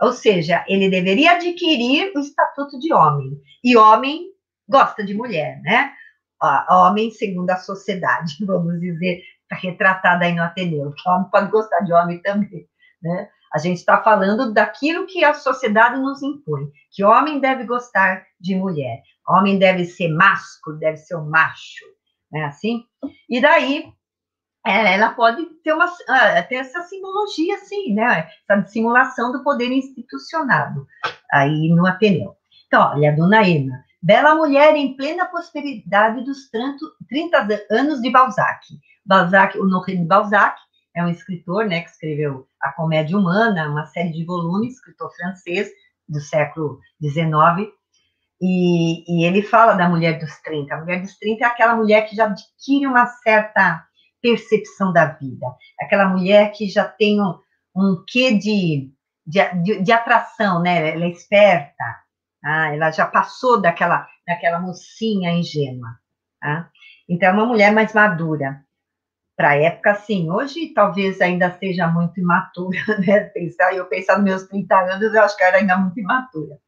Ou seja, ele deveria adquirir o estatuto de homem. E homem gosta de mulher, né? Homem segundo a sociedade, vamos dizer, tá retratada aí no Ateneu. Homem pode gostar de homem também, né? A gente está falando daquilo que a sociedade nos impõe, que homem deve gostar de mulher, homem deve ser másculo, deve ser um macho, né? Assim. E daí é, ela pode ter uma ah, ter essa simbologia, assim, né? Essa simulação do poder institucionado aí no Ateneu. Então, olha, a dona Ema, Bela mulher em plena prosperidade dos 30 anos de Balzac. Balzac, o de Balzac, é um escritor, né, que escreveu A Comédia Humana, uma série de volumes, escritor francês do século XIX, e, e, ele fala da mulher dos 30. A mulher dos 30 é aquela mulher que já adquire uma certa percepção da vida, aquela mulher que já tem um, um quê de, de, de atração, né? Ela é esperta, ah, ela já passou daquela, daquela mocinha ingênua. Tá? Então, é uma mulher mais madura. para a época, sim. Hoje, talvez ainda seja muito imatura, né? Pensar, eu pensar nos meus 30 anos, eu acho que era ainda muito imatura.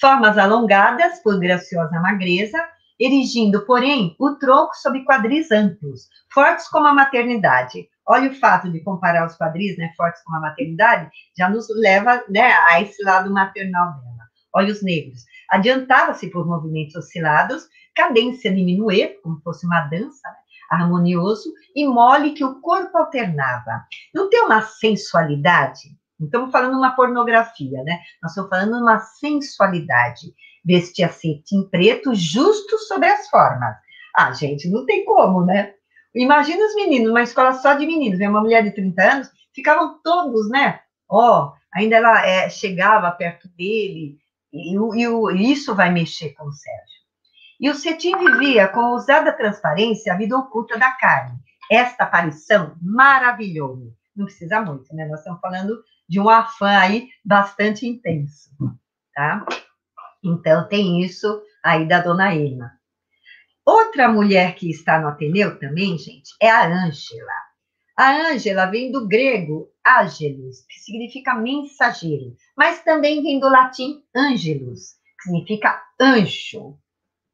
Formas alongadas, por graciosa magreza, erigindo, porém, o tronco sob quadris amplos, fortes como a maternidade. Olha o fato de comparar os quadris, né, fortes como a maternidade, já nos leva, né, a esse lado maternal dela. Olha os negros. Adiantava-se por movimentos oscilados, cadência diminuir, como fosse uma dança, né, harmonioso e mole que o corpo alternava. Não tem uma sensualidade? Estamos falando uma pornografia, né? Nós estamos falando uma sensualidade. Vestia cetim preto justo sobre as formas. Ah, gente, não tem como, né? Imagina os meninos, uma escola só de meninos, uma mulher de 30 anos, ficavam todos, né? Ó, oh, ainda ela é, chegava perto dele, e, e, isso vai mexer com o Sérgio. E o cetim vivia com ousada transparência a vida oculta da carne. Esta aparição maravilhou-me. Não precisa muito, né? Nós estamos falando de um afã aí bastante intenso, tá? Então, tem isso aí da dona Ema. Outra mulher que está no Ateneu também, gente, é a Ângela. A Ângela vem do grego angelus, que significa mensageiro, mas também vem do latim angelus, que significa anjo.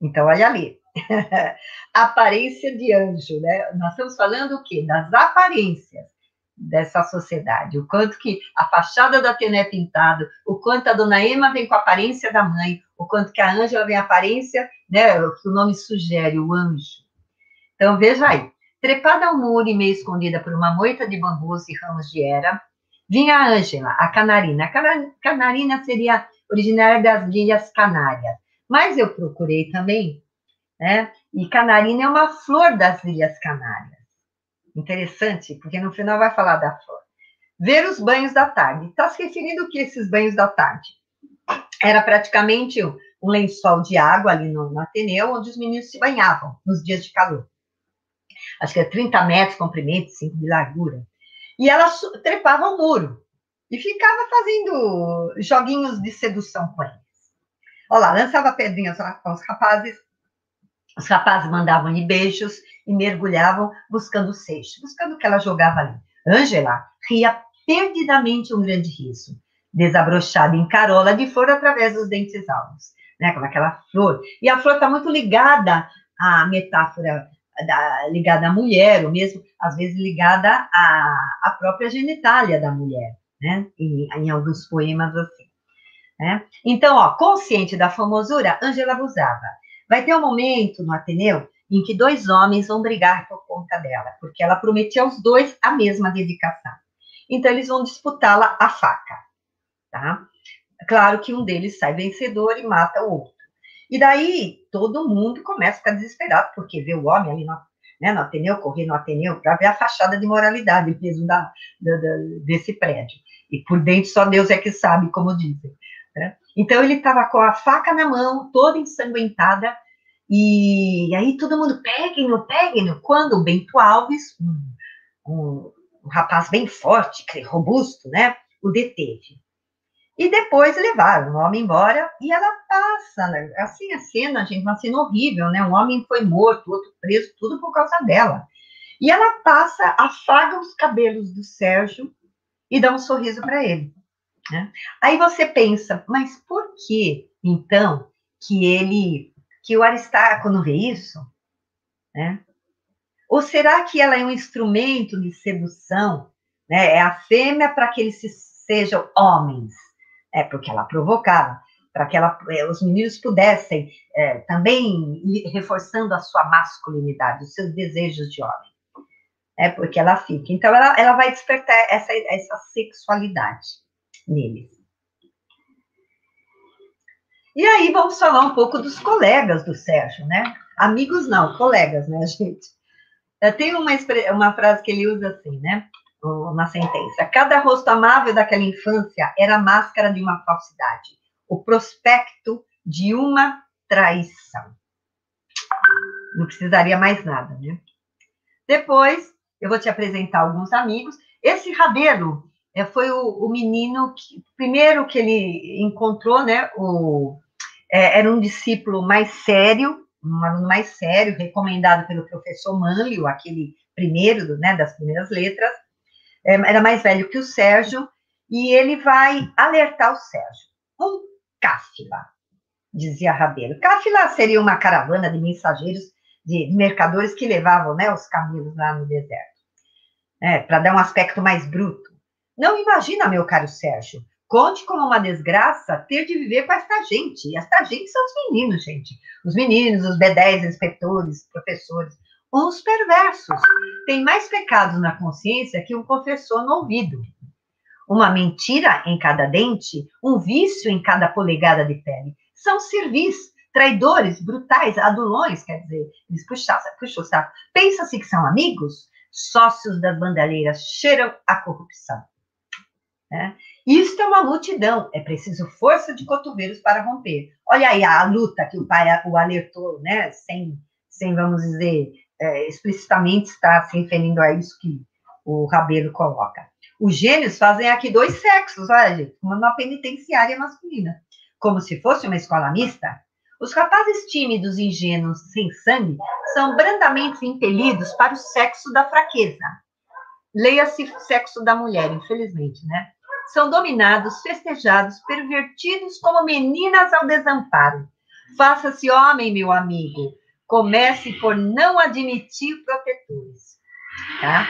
Então, olha ali. Aparência de anjo, né? Nós estamos falando o quê? Das aparências dessa sociedade. O quanto que a fachada da Atena é pintada, o quanto a dona Ema vem com a aparência da mãe, o quanto que a Ângela vem a aparência, né, o que o nome sugere, o anjo. Então, veja aí. Trepada ao muro e meio escondida por uma moita de bambus e ramos de era, vinha a Ângela, a canarina. A canarina seria originária das Ilhas Canárias. Mas eu procurei também, né? E canarina é uma flor das Ilhas Canárias. Interessante, porque no final vai falar da flor. Ver os banhos da tarde. Está se referindo o que esses banhos da tarde? Era praticamente um, lençol de água ali no, no Ateneu, onde os meninos se banhavam nos dias de calor. Acho que é 30 metros de comprimento, 5 de largura. E ela trepava o muro e ficava fazendo joguinhos de sedução com eles. Olha lá, lançava pedrinhas aos rapazes, os rapazes mandavam-lhe beijos e mergulhavam buscando seixo, buscando o que ela jogava ali. Ângela ria perdidamente um grande riso, desabrochada em carola de flor através dos dentes alvos, né, como aquela flor. E a flor está muito ligada à metáfora da, ligada à mulher, ou mesmo, às vezes, ligada à, à própria genitália da mulher, né, em, alguns poemas assim. Né? Então, ó, consciente da famosura, Ângela abusava Vai ter um momento no Ateneu em que dois homens vão brigar por conta dela, porque ela prometeu aos dois a mesma dedicação. Então, eles vão disputá-la a faca, tá? Claro que um deles sai vencedor e mata o outro. E daí, todo mundo começa a ficar desesperado, porque vê o homem ali no, né, no Ateneu, correr no Ateneu, para ver a fachada de moralidade mesmo da, da, da, desse prédio. E por dentro só Deus é que sabe, como dizem. Né? Então, ele estava com a faca na mão, toda ensanguentada, e aí todo mundo, peguem-no, peguem-no. Quando o Bento Alves, um, um, um rapaz bem forte, robusto, né, o deteve. E depois levaram o homem embora e ela passa, né, assim, a cena, gente, uma cena horrível, né, um homem foi morto, outro preso, tudo por causa dela. E ela passa, afaga os cabelos do Sérgio e dá um sorriso para ele. Né? Aí você pensa, mas por que, então, que ele que o Aristarco não vê isso? Né? Ou será que ela é um instrumento de sedução? Né? É a fêmea para que eles sejam homens? É porque ela provocava, para que ela, é, os meninos pudessem é, também reforçando a sua masculinidade, os seus desejos de homem. É porque ela fica. Então, ela, ela vai despertar essa, essa sexualidade neles. E aí vamos falar um pouco dos colegas do Sérgio, né? Amigos não, colegas, né, gente? Tem uma, uma frase que ele usa assim, né? Uma sentença. Cada rosto amável daquela infância era a máscara de uma falsidade, o prospecto de uma traição. Não precisaria mais nada, né? Depois, eu vou te apresentar alguns amigos. Esse Rabelo é, foi o, o, menino que, primeiro que ele encontrou, né, o, é, era um discípulo mais sério, um aluno mais sério, recomendado pelo professor Manlio, aquele primeiro, né, das primeiras letras, era mais velho que o Sérgio, e ele vai alertar o Sérgio. Um cáfila, dizia Rabelo. Cáfila seria uma caravana de mensageiros, de mercadores que levavam né, os camelos lá no deserto, é, para dar um aspecto mais bruto. Não imagina, meu caro Sérgio, conte como uma desgraça ter de viver com esta gente. E esta gente são os meninos, gente. Os meninos, os B10, inspetores, professores, uns perversos. Têm mais pecados na consciência que um confessor no ouvido. Uma mentira em cada dente, um vício em cada polegada de pele. São servis, traidores, brutais, adulões, quer dizer, eles puxam, puxam o saco. Pensa-se que são amigos? Sócios das bandalheiras cheiram a corrupção. É. Isto é uma multidão, é preciso força de cotovelos para romper. Olha aí a luta que o pai o alertou, né? Sem, sem vamos dizer, é, explicitamente está se referindo a isso que o Rabelo coloca. Os gênios fazem aqui dois sexos, olha, gente, uma penitenciária masculina, como se fosse uma escola mista. Os rapazes tímidos, ingênuos, sem sangue, são brandamente impelidos para o sexo da fraqueza. Leia-se sexo da mulher, infelizmente, né? são dominados, festejados, pervertidos como meninas ao desamparo. Faça-se homem, meu amigo. Comece por não admitir protetores. Tá?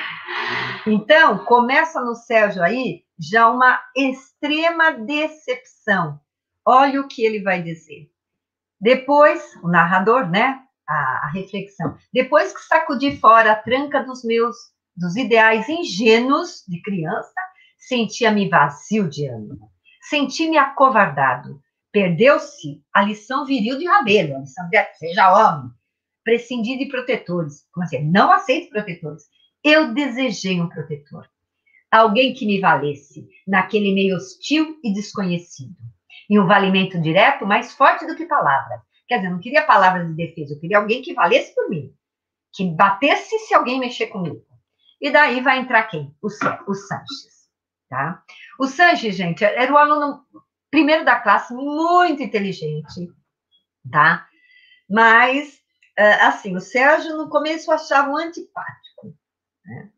Então, começa no Sérgio aí já uma extrema decepção. Olha o que ele vai dizer. Depois, o narrador, né? A, a reflexão. Depois que sacudi fora a tranca dos meus, dos ideais ingênuos de criança, Sentia-me vazio de ânimo. Senti-me acovardado. Perdeu-se a lição viril de Rabelo, a lição de seja homem. Prescindi de protetores. Como assim? Não aceito protetores. Eu desejei um protetor. Alguém que me valesse naquele meio hostil e desconhecido. E um valimento direto mais forte do que palavras. Quer dizer, não queria palavras de defesa, eu queria alguém que valesse por mim. Que batesse se alguém mexer comigo. E daí vai entrar quem? O, o Sanches tá? O Sanji, gente, era o aluno primeiro da classe, muito inteligente, tá? Mas, assim, o Sérgio no começo achava um antipático, né?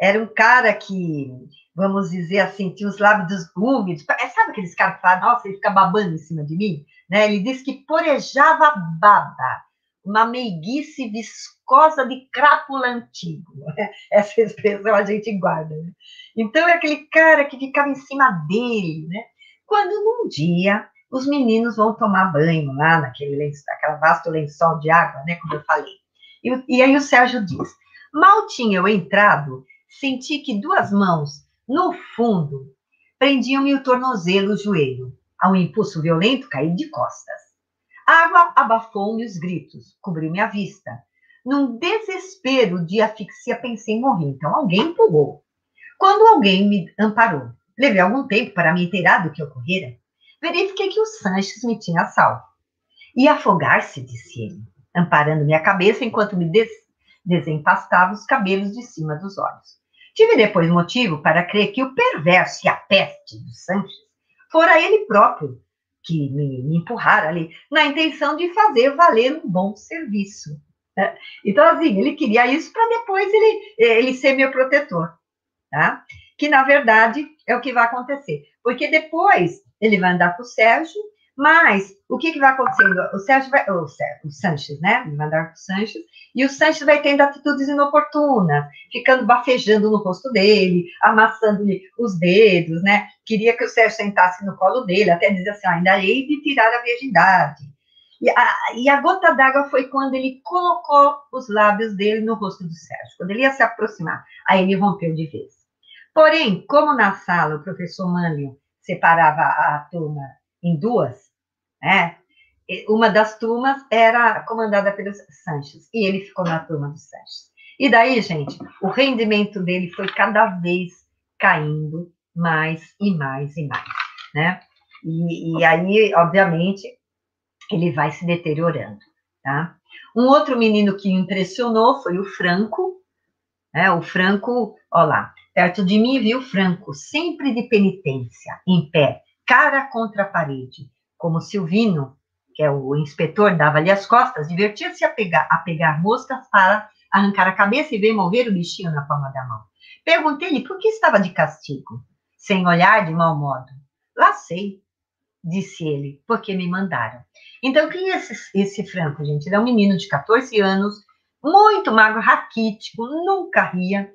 Era um cara que, vamos dizer assim, tinha os lábios úmidos. Sabe aqueles caras que falam, nossa, ele fica babando em cima de mim? Né? Ele disse que porejava baba, uma meiguice viscosa de crápula antigo. Né? Essa expressão a gente guarda. Né? Então, é aquele cara que ficava em cima dele, né? Quando num dia os meninos vão tomar banho lá naquele aquela vasto lençol de água, né? Como eu falei. E, e aí o Sérgio diz: Mal tinha eu entrado, senti que duas mãos, no fundo, prendiam-me o tornozelo, o joelho. A um impulso violento, caí de costas. A água abafou-me os gritos, cobriu-me a vista. Num desespero de asfixia, pensei em morrer. Então alguém pulou. Quando alguém me amparou, levei algum tempo para me inteirar do que ocorrera. Verifiquei que o Sanches me tinha salvo. E afogar-se, disse ele, amparando minha cabeça enquanto me des desempastava os cabelos de cima dos olhos. Tive depois motivo para crer que o perverso e a peste do Sanches fora ele próprio que me, me empurrara ali, na intenção de fazer valer um bom serviço. Então, assim, ele queria isso para depois ele, ele ser meu protetor tá? Que na verdade é o que vai acontecer, porque depois ele vai andar com o Sérgio, mas o que, que vai acontecendo? O Sérgio vai, o, Sérgio, o Sanches, né? Ele vai andar com o Sanches, e o Sanches vai tendo atitudes inoportunas, ficando bafejando no rosto dele, amassando-lhe os dedos, né? Queria que o Sérgio sentasse no colo dele, até dizer assim, ainda hei de tirar a virgindade. E a, e a gota d'água foi quando ele colocou os lábios dele no rosto do Sérgio, quando ele ia se aproximar. Aí ele rompeu de vez. Porém, como na sala o professor Mânlio separava a turma em duas, né? Uma das turmas era comandada pelo Sanches, e ele ficou na turma do Sanches. E daí, gente, o rendimento dele foi cada vez caindo mais e mais e mais, né? E, e aí, obviamente, ele vai se deteriorando, tá? Um outro menino que impressionou foi o Franco, né? O Franco, ó lá, Perto de mim viu Franco, sempre de penitência, em pé, cara contra a parede, como Silvino, que é o inspetor, dava-lhe as costas, divertia-se a pegar, a pegar moscas para arrancar a cabeça e ver mover o bichinho na palma da mão. Perguntei-lhe por que estava de castigo, sem olhar de mau modo. Lá sei, disse ele, porque me mandaram. Então, quem é esse, esse Franco, gente? Ele é um menino de 14 anos, muito magro, raquítico, nunca ria.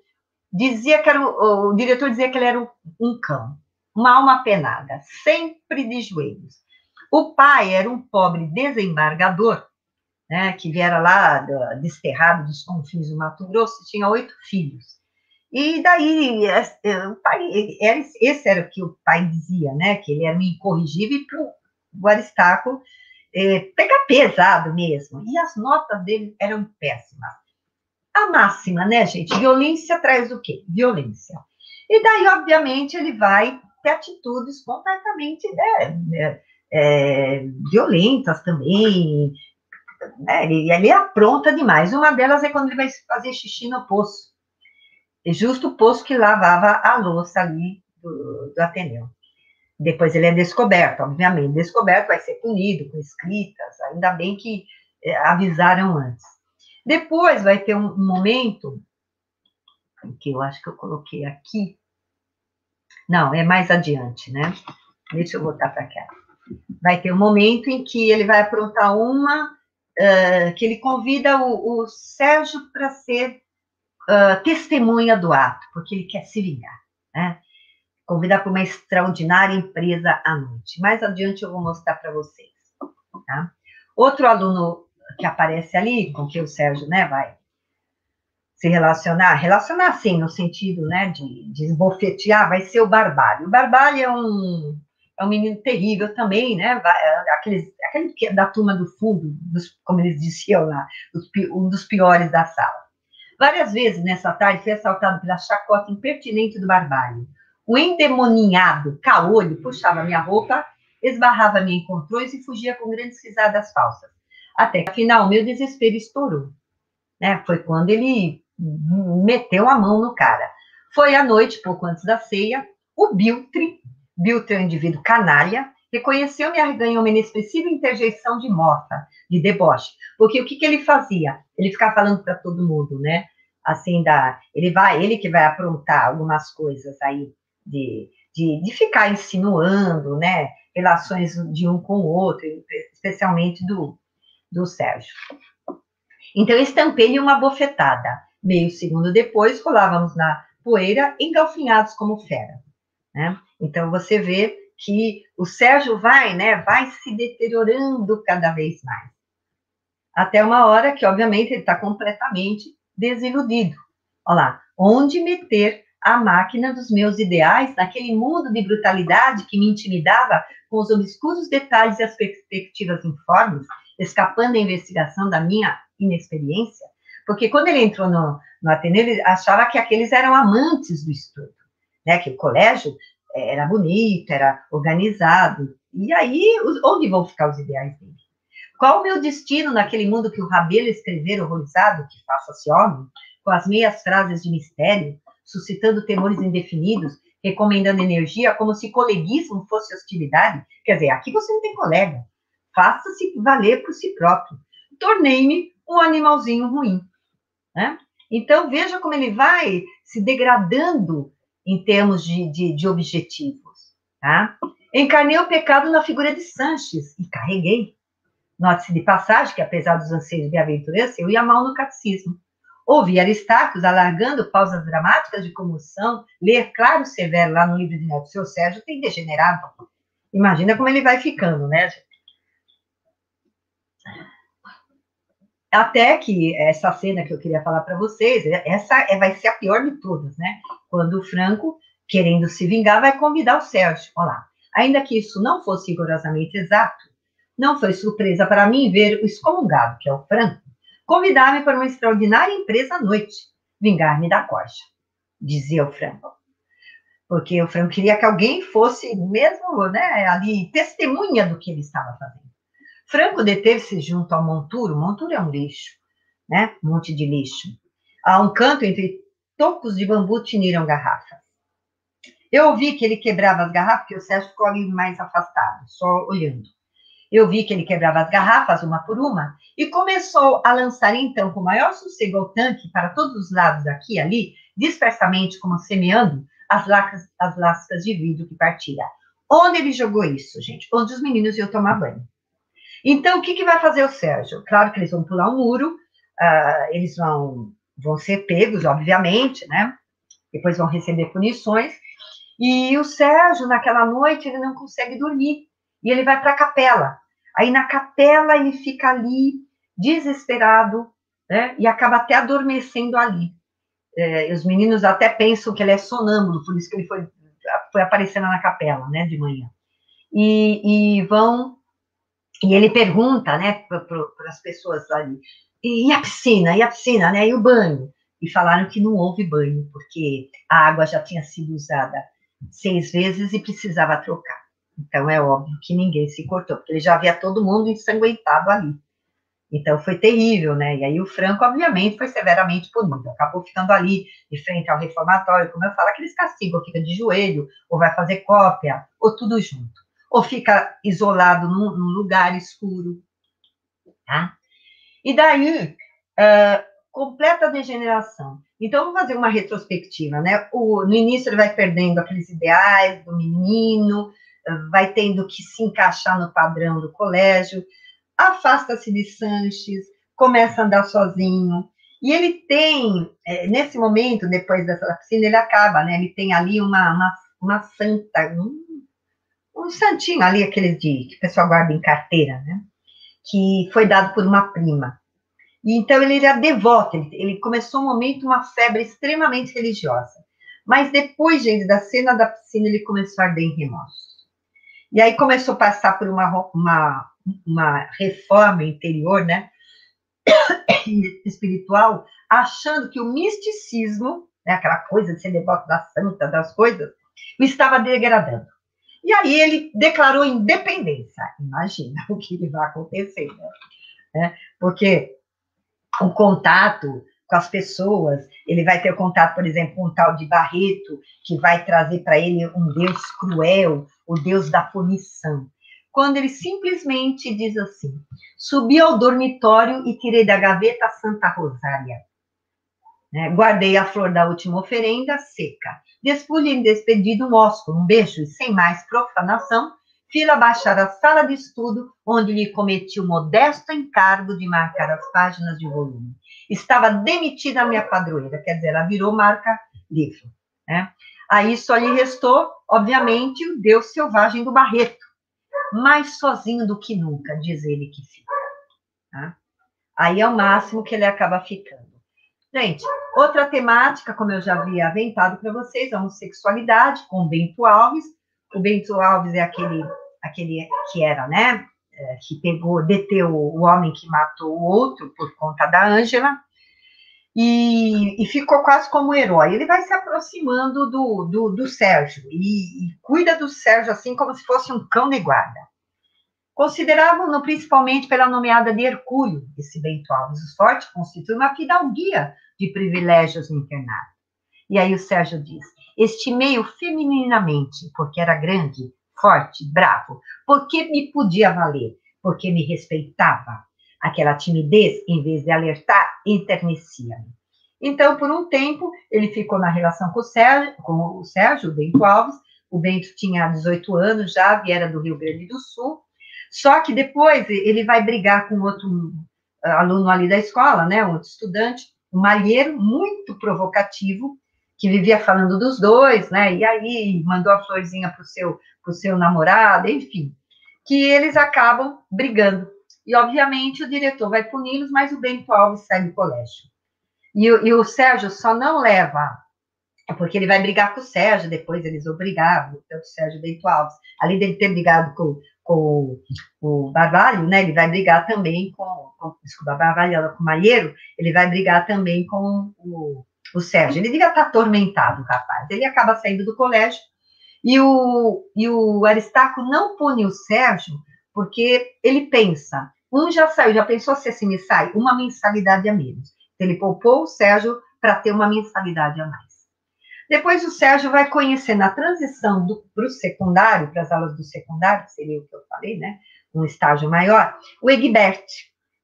Dizia que era o, o diretor dizia que ele era um, cão, uma alma penada, sempre de joelhos. O pai era um pobre desembargador, né, que viera lá do, desterrado dos confins do Mato Grosso, tinha oito filhos. E daí, é, o pai, esse era o que o pai dizia, né? Que ele era um incorrigível e o Aristarco é, pegar pesado mesmo. E as notas dele eram péssimas. A máxima, né, gente? Violência traz o quê? Violência. E daí, obviamente, ele vai ter atitudes completamente né, é, violentas também. Né? Ele, ele apronta demais. Uma delas é quando ele vai fazer xixi no poço justo o poço que lavava a louça ali do, do Ateneu. Depois ele é descoberto, obviamente. Descoberto vai ser punido com escritas, ainda bem que é, avisaram antes. Depois vai ter um momento, que eu acho que eu coloquei aqui. Não, é mais adiante, né? Deixa eu botar para cá. Vai ter um momento em que ele vai aprontar uma, uh, que ele convida o, o Sérgio para ser uh, testemunha do ato, porque ele quer se vingar, né? Convidar para uma extraordinária empresa à noite. Mais adiante eu vou mostrar para vocês, tá? Outro aluno que aparece ali, com que o Sérgio, né, vai se relacionar, relacionar sim, no sentido, né, de, de esbofetear, vai ser o Barbalho. O Barbalho é um, é um menino terrível também, né, aqueles, aquele da turma do fundo, dos, como eles diziam lá, os, um dos piores da sala. Várias vezes nessa tarde foi assaltado pela chacota impertinente do barbalho. O endemoninhado caolho puxava minha roupa, esbarrava me em contrões e fugia com grandes risadas falsas. Até que, afinal, meu desespero estourou. Né? Foi quando ele meteu a mão no cara. Foi à noite, pouco antes da ceia, o Biltre, Biltre é um indivíduo canalha, reconheceu-me e arreganhou uma inexpressiva interjeição de mofa, de deboche. Porque o que, que ele fazia? Ele ficava falando para todo mundo, né? Assim, da, ele vai, ele que vai aprontar algumas coisas aí de, de, de ficar insinuando, né? Relações de um com o outro, especialmente do, do Sérgio. Então, estampei-lhe uma bofetada. Meio segundo depois, rolávamos na poeira, engalfinhados como fera. Né? Então, você vê que o Sérgio vai, né, vai se deteriorando cada vez mais. Até uma hora que, obviamente, ele está completamente desiludido. Olha lá, onde meter a máquina dos meus ideais naquele mundo de brutalidade que me intimidava com os obscuros detalhes e as perspectivas informes, escapando da investigação da minha inexperiência? Porque quando ele entrou no, no Ateneu, ele achava que aqueles eram amantes do estudo, né? Que o colégio era bonito, era organizado. E aí, onde vão ficar os ideais dele? Qual o meu destino naquele mundo que o Rabelo escrever horrorizado, que faça-se homem, com as meias frases de mistério, suscitando temores indefinidos, recomendando energia, como se coleguismo fosse hostilidade? Quer dizer, aqui você não tem colega. Faça-se valer por si próprio. Tornei-me um animalzinho ruim. Né? Então, veja como ele vai se degradando em termos de, de, de objetivos. Tá? Encarnei o pecado na figura de Sanches e carreguei. Note-se de passagem que, apesar dos anseios de aventurança, eu ia mal no catecismo. Ouvi Aristarcos alargando pausas dramáticas de comoção, ler claro severo lá no livro de Neto. Seu Sérgio tem degenerado. Imagina como ele vai ficando, né, Até que essa cena que eu queria falar para vocês, essa é, vai ser a pior de todas, né? Quando o Franco, querendo se vingar, vai convidar o Sérgio. Olha lá. Ainda que isso não fosse rigorosamente exato, não foi surpresa para mim ver o excomungado, que é o Franco, convidar-me para uma extraordinária empresa à noite, vingar-me da corja, dizia o Franco. Porque o Franco queria que alguém fosse mesmo né, ali testemunha do que ele estava fazendo. Franco deteve-se junto ao monturo, monturo é um lixo, né? Um monte de lixo. A um canto entre tocos de bambu tiniram garrafas. Eu ouvi que ele quebrava as garrafas, porque o Sérgio ficou ali mais afastado, só olhando. Eu vi que ele quebrava as garrafas uma por uma e começou a lançar então com maior sossego ao tanque para todos os lados aqui e ali, dispersamente como semeando as lascas, as lascas de vidro que partira. Onde ele jogou isso, gente? Onde os meninos iam tomar banho. Então, o que, que vai fazer o Sérgio? Claro que eles vão pular um muro, uh, eles vão, vão ser pegos, obviamente, né? Depois vão receber punições. E o Sérgio, naquela noite, ele não consegue dormir. E ele vai para a capela. Aí, na capela, ele fica ali, desesperado, né? E acaba até adormecendo ali. É, os meninos até pensam que ele é sonâmbulo, por isso que ele foi, foi aparecendo na capela, né, de manhã. E, e vão e ele pergunta, né, para as pessoas ali, e a piscina, e a piscina, né, e o banho? E falaram que não houve banho, porque a água já tinha sido usada seis vezes e precisava trocar. Então é óbvio que ninguém se cortou, porque ele já havia todo mundo ensanguentado ali. Então foi terrível, né? E aí o Franco, obviamente, foi severamente punido. Acabou ficando ali, de frente ao reformatório, como eu falo, aqueles castigos, fica de joelho, ou vai fazer cópia, ou tudo junto ou fica isolado num, num lugar escuro, tá? E daí, uh, completa degeneração. Então, vamos fazer uma retrospectiva, né? O, no início, ele vai perdendo aqueles ideais do menino, vai tendo que se encaixar no padrão do colégio, afasta-se de Sanches, começa a andar sozinho, e ele tem, é, nesse momento, depois dessa piscina, ele acaba, né? Ele tem ali uma, uma, uma santa, um santinho ali, aqueles de, que o pessoal guarda em carteira, né? Que foi dado por uma prima. E então ele era devoto, ele, ele começou um momento, uma febre extremamente religiosa. Mas depois, gente, da cena da piscina, ele começou a arder em remorso. E aí começou a passar por uma, uma, uma reforma interior, né? espiritual, achando que o misticismo, né, aquela coisa de ser devoto da santa, das coisas, o estava degradando. E aí ele declarou independência. Imagina o que vai acontecer, né? É, porque o contato com as pessoas, ele vai ter contato, por exemplo, com um tal de Barreto, que vai trazer para ele um Deus cruel, o Deus da punição. Quando ele simplesmente diz assim: subi ao dormitório e tirei da gaveta a Santa Rosália. Né? Guardei a flor da última oferenda seca Despulhe despedido um ósculo, um beijo e, sem mais profanação, fila baixar a sala de estudo, onde lhe cometi o modesto encargo de marcar as páginas de volume. Estava demitida a minha padroeira, quer dizer, ela virou marca livro. Né? Aí só lhe restou, obviamente, o Deus selvagem do Barreto, mais sozinho do que nunca, diz ele que fica. Tá? Aí é o máximo que ele acaba ficando. Gente, outra temática, como eu já havia aventado para vocês, a homossexualidade, com o Bento Alves. O Bento Alves é aquele, aquele que era, né, é, que pegou, deteu o homem que matou o outro por conta da Ângela, e, e, ficou quase como herói. Ele vai se aproximando do, do, do Sérgio, e, e cuida do Sérgio assim como se fosse um cão de guarda. Consideravam-no principalmente pela nomeada de Hercúleo, esse Bento Alves. O sorte constitui uma fidalguia de privilégios no internato. E aí o Sérgio diz: estimei-o femininamente, porque era grande, forte, bravo, porque me podia valer, porque me respeitava. Aquela timidez, em vez de alertar, enternecia-me. Então, por um tempo, ele ficou na relação com o Sérgio, com o Sérgio, Bento Alves. O Bento tinha 18 anos já, viera do Rio Grande do Sul, só que depois ele vai brigar com outro ah, aluno ali da escola, né, outro estudante, um malheiro muito provocativo, que vivia falando dos dois, né, e aí mandou a florzinha para o seu, pro seu namorado, enfim, que eles acabam brigando. E, obviamente, o diretor vai puni-los, mas o Bento Alves sai do colégio. E, e o Sérgio só não leva porque ele vai brigar com o Sérgio, depois eles vão brigar, o Sérgio Bento Alves, além dele ter brigado com, com o Barbalho, né, ele vai brigar também com, com desculpa, Barbalho, com o Malheiro, ele vai brigar também com o, o Sérgio. Ele devia estar atormentado, rapaz. Ele acaba saindo do colégio e o, e o Aristarco não pune o Sérgio porque ele pensa, um já saiu, já pensou se assim me sai? Uma mensalidade a menos. Ele poupou o Sérgio para ter uma mensalidade a mais. Depois o Sérgio vai conhecer na transição para o secundário, para as aulas do secundário, que seria o que eu falei, né? um estágio maior, o Egbert.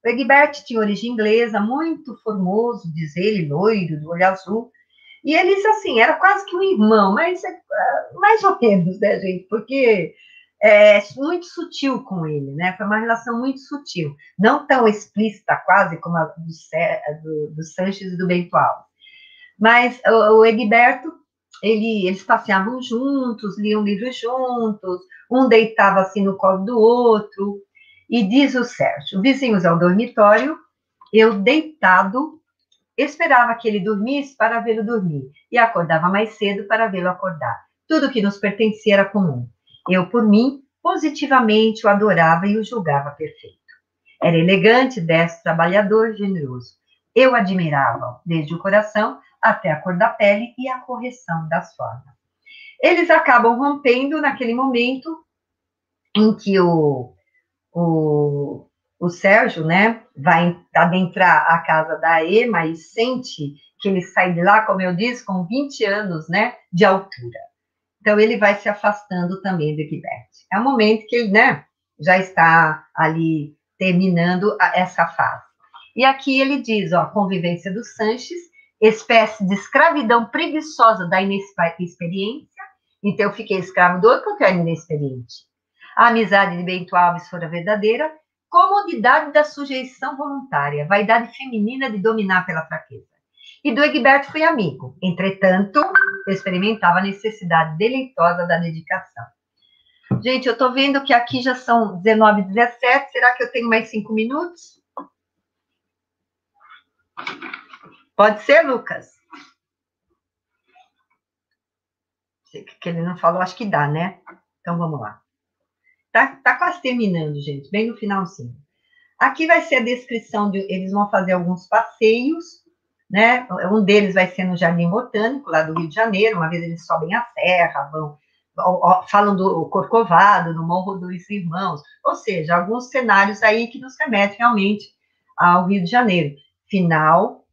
O Egbert tinha origem inglesa, muito formoso, diz ele, loiro, do olho azul. E eles, assim, era quase que um irmão, mas é, mais ou menos, né, gente? Porque é muito sutil com ele, né? Foi uma relação muito sutil, não tão explícita quase como a do, do, do Sanches e do Bento Alves. Mas o, o Egberto, ele, eles passeavam juntos, liam livros juntos, um deitava assim no colo do outro, e diz o Sérgio, vizinhos ao dormitório, eu deitado, esperava que ele dormisse para vê-lo dormir, e acordava mais cedo para vê-lo acordar. Tudo que nos pertencia era comum. Eu, por mim, positivamente o adorava e o julgava perfeito. Era elegante, destro, trabalhador, generoso. Eu admirava, desde o coração até a cor da pele e a correção das formas. Eles acabam rompendo naquele momento em que o, o, o Sérgio, né, vai adentrar a casa da Ema e sente que ele sai de lá, como eu disse, com 20 anos, né, de altura. Então, ele vai se afastando também do Egbert. É um momento que ele, né, já está ali terminando essa fase. E aqui ele diz, ó, a convivência do Sanches, espécie de escravidão preguiçosa da inexperiência, então eu fiquei escravo do outro porque eu era inexperiente. A amizade de Bento Alves fora verdadeira, comodidade da sujeição voluntária, vaidade feminina de dominar pela fraqueza e do Egberto fui amigo. Entretanto, eu experimentava a necessidade deleitosa da dedicação. Gente, eu estou vendo que aqui já são 19 17. Será que eu tenho mais cinco minutos? Pode ser, Lucas? Que ele não falou, acho que dá, né? Então vamos lá. Tá, tá quase terminando, gente, bem no finalzinho. Aqui vai ser a descrição de. Eles vão fazer alguns passeios né? Um deles vai ser no Jardim Botânico, lá do Rio de Janeiro, uma vez eles sobem a serra, vão, falam do Corcovado, no Morro dos Irmãos, ou seja, alguns cenários aí que nos remetem realmente ao Rio de Janeiro, final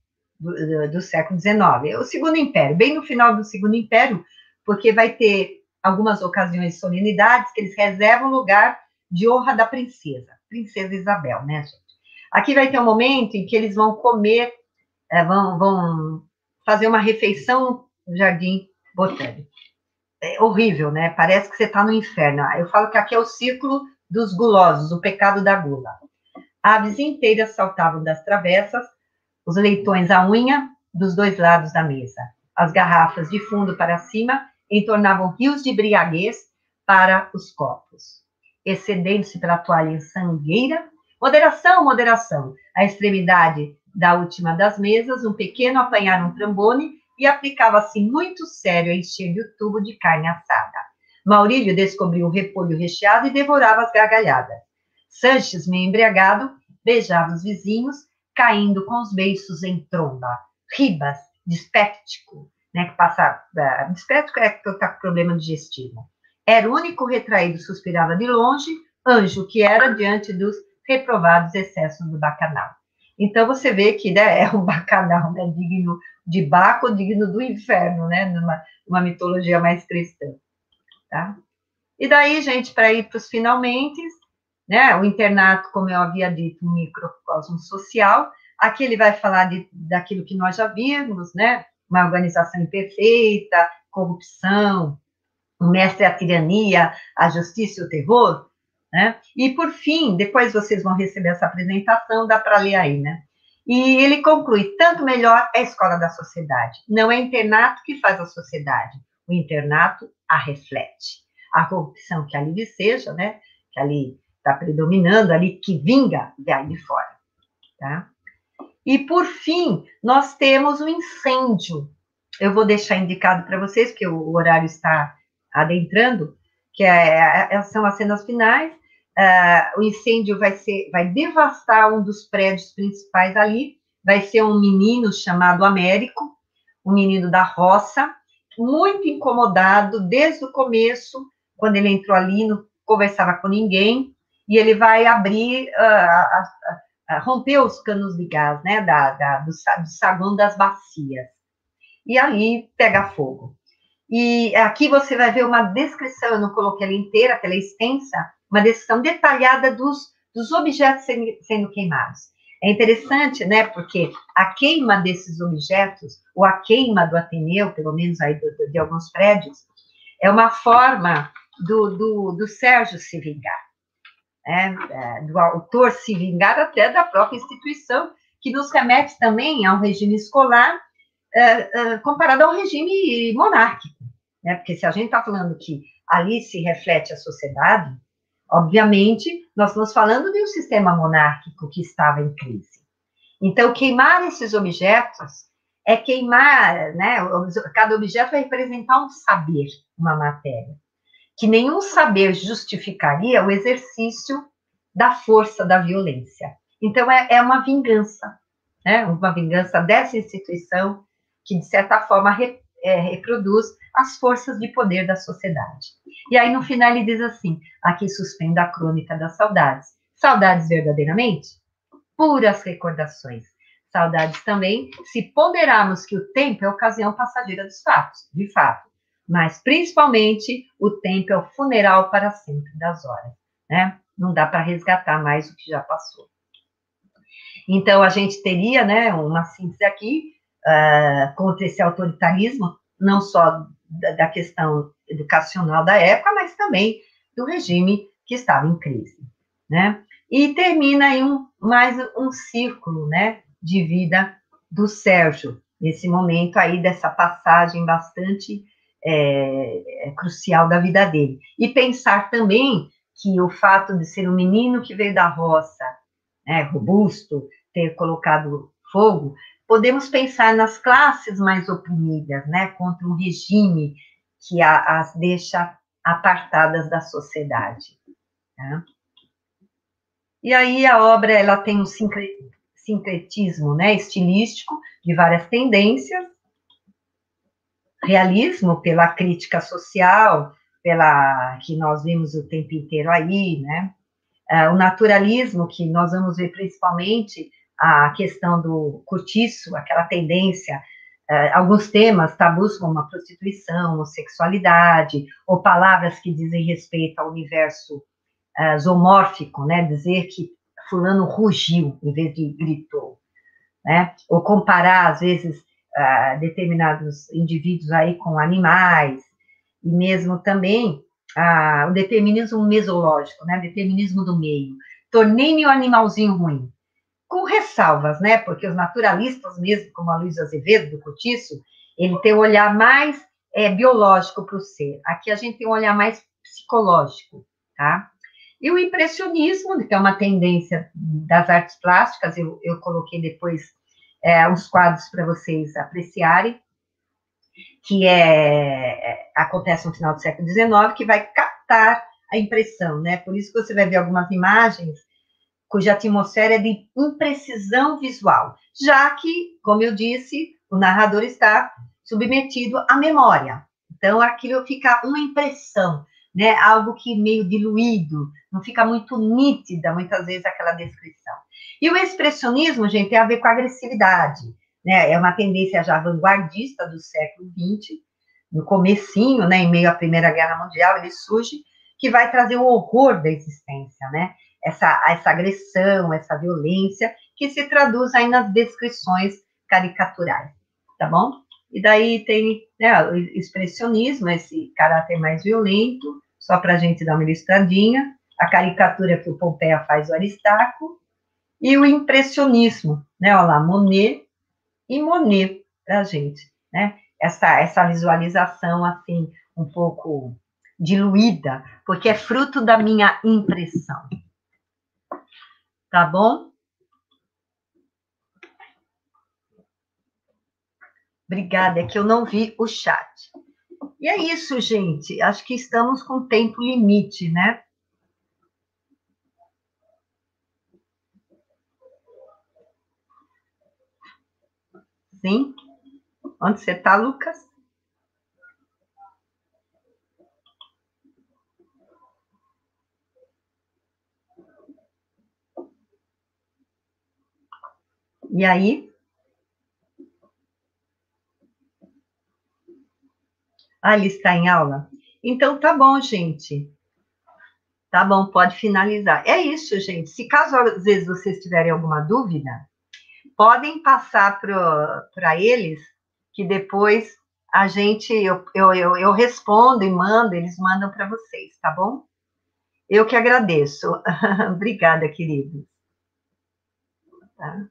do, do, século XIX. O Segundo Império, bem no final do Segundo Império, porque vai ter algumas ocasiões de solenidades que eles reservam lugar de honra da princesa, Princesa Isabel, né, gente? Aqui vai ter um momento em que eles vão comer é, vão, vão fazer uma refeição no jardim botânico. É horrível, né? Parece que você está no inferno. Eu falo que aqui é o círculo dos gulosos, o pecado da gula. Aves inteiras saltavam das travessas, os leitões à unha dos dois lados da mesa. As garrafas de fundo para cima entornavam rios de briaguez para os copos. Excedendo-se pela toalha sangueira, moderação, moderação. A extremidade da última das mesas, um pequeno apanhar um trambone e aplicava-se muito sério a encher o tubo de carne assada. Maurílio descobriu o repolho recheado e devorava as gargalhadas. Sanches, meio embriagado, beijava os vizinhos, caindo com os beiços em tromba. Ribas, dispéptico, né, que passa... Uh, dispéptico é que está com problema digestivo. Era o único retraído, suspirava de longe, anjo que era diante dos reprovados excessos do bacanal. Então você vê que né, é um bacanal né, digno de Baco, digno do inferno, né, numa, numa mitologia mais cristã. Tá? E daí, gente, para ir para os finalmente, né, o internato, como eu havia dito, um microcosmo social, aqui ele vai falar de, daquilo que nós já vimos, né, uma organização imperfeita, corrupção, o mestre a tirania, a justiça e o terror, né? E, por fim, depois vocês vão receber essa apresentação, dá para ler aí, né? E ele conclui: tanto melhor é a escola da sociedade. Não é internato que faz a sociedade, o internato a reflete. A corrupção que ali seja, né? Que ali está predominando, ali que vinga daí de fora, tá? E por fim, nós temos o incêndio. Eu vou deixar indicado para vocês, que o horário está adentrando, que é, é, são as cenas finais. Uh, o incêndio vai ser, vai devastar um dos prédios principais ali. Vai ser um menino chamado Américo, um menino da roça, muito incomodado desde o começo, quando ele entrou ali, não conversava com ninguém, e ele vai abrir, uh, romper os canos de gás, né, da, da do, do saguão das bacias. E aí pega fogo. E aqui você vai ver uma descrição, eu não coloquei ela inteira, ela é extensa, uma descrição detalhada dos, dos objetos sendo, sendo queimados. É interessante, né, porque a queima desses objetos, ou a queima do Ateneu, pelo menos aí de, de alguns prédios, é uma forma do, do, do Sérgio se vingar, né, é, do autor se vingar até da própria instituição, que nos remete também a um regime escolar é, é, comparado ao regime monárquico, né, porque se a gente está falando que ali se reflete a sociedade, obviamente, nós estamos falando de um sistema monárquico que estava em crise. Então, queimar esses objetos é queimar, né? Cada objeto vai representar um saber, uma matéria, que nenhum saber justificaria o exercício da força da violência. Então, é, é uma vingança, né? Uma vingança dessa instituição que, de certa forma, re, é, reproduz as forças de poder da sociedade. E aí, no final, ele diz assim: aqui suspenda a crônica das saudades. Saudades verdadeiramente? Puras recordações. Saudades também, se ponderarmos que o tempo é ocasião passageira dos fatos, de fato. Mas, principalmente, o tempo é o funeral para sempre das horas, né? Não dá para resgatar mais o que já passou. Então, a gente teria, né, uma síntese aqui uh, contra esse autoritarismo, não só da, da questão educacional da época, mas também do regime que estava em crise, né? E termina aí um, mais um círculo, né, de vida do Sérgio, nesse momento aí dessa passagem bastante é, é, crucial da vida dele. E pensar também que o fato de ser um menino que veio da roça, né, robusto, ter colocado fogo, podemos pensar nas classes mais oprimidas, né, contra um regime que a, as deixa apartadas da sociedade. Né? E aí a obra ela tem um sincretismo, né, estilístico de várias tendências, realismo pela crítica social, pela que nós vimos o tempo inteiro aí, né, uh, o naturalismo que nós vamos ver principalmente a questão do cortiço, aquela tendência, uh, alguns temas tabus como a prostituição, a sexualidade, ou palavras que dizem respeito ao universo uh, zoomórfico, né, dizer que fulano rugiu em vez de gritou, né, ou comparar, às vezes, determinados indivíduos aí com animais, e mesmo também o determinismo mesológico, né, determinismo do meio, tornei-me um animalzinho ruim, com ressalvas, né? Porque os naturalistas, mesmo como a Luísa Azevedo, do Cortiço, ele tem um olhar mais é, biológico para o ser. Aqui a gente tem um olhar mais psicológico, tá? E o impressionismo, que é uma tendência das artes plásticas, eu, eu coloquei depois é, uns quadros para vocês apreciarem, que é, é, acontece no final do século XIX, que vai captar a impressão, né? Por isso que você vai ver algumas imagens cuja atmosfera é de imprecisão visual, já que, como eu disse, o narrador está submetido à memória. Então, aquilo fica uma impressão, né? Algo que meio diluído, não fica muito nítida, muitas vezes, aquela descrição. E o expressionismo, gente, tem a ver com a agressividade, né? É uma tendência já vanguardista do século XX, no comecinho, né, em meio à Primeira Guerra Mundial, ele surge, que vai trazer o horror da existência, né? essa, essa agressão, essa violência, que se traduz aí nas descrições caricaturais, tá bom? E daí tem né, o expressionismo, esse caráter mais violento, só para a gente dar uma ilustradinha, a caricatura que o Pompeia faz do Aristarco, e o impressionismo, né, olha lá, Monet e Monet para gente, né? Essa, essa visualização, assim, um pouco diluída, porque é fruto da minha impressão, Tá bom? Obrigada, é que eu não vi o chat. E é isso, gente. Acho que estamos com tempo limite, né? Sim? Onde você está, Lucas? E aí? Ah, ele está em aula? Então, tá bom, gente. Tá bom, pode finalizar. É isso, gente. Se caso às vezes vocês tiverem alguma dúvida, podem passar para eles, que depois a gente, eu, eu, eu, eu respondo e mando, eles mandam para vocês, tá bom? Eu que agradeço. Obrigada, queridos. Tá?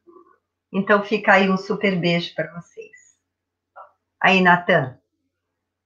Então fica aí um super beijo para vocês. Aí, Natan.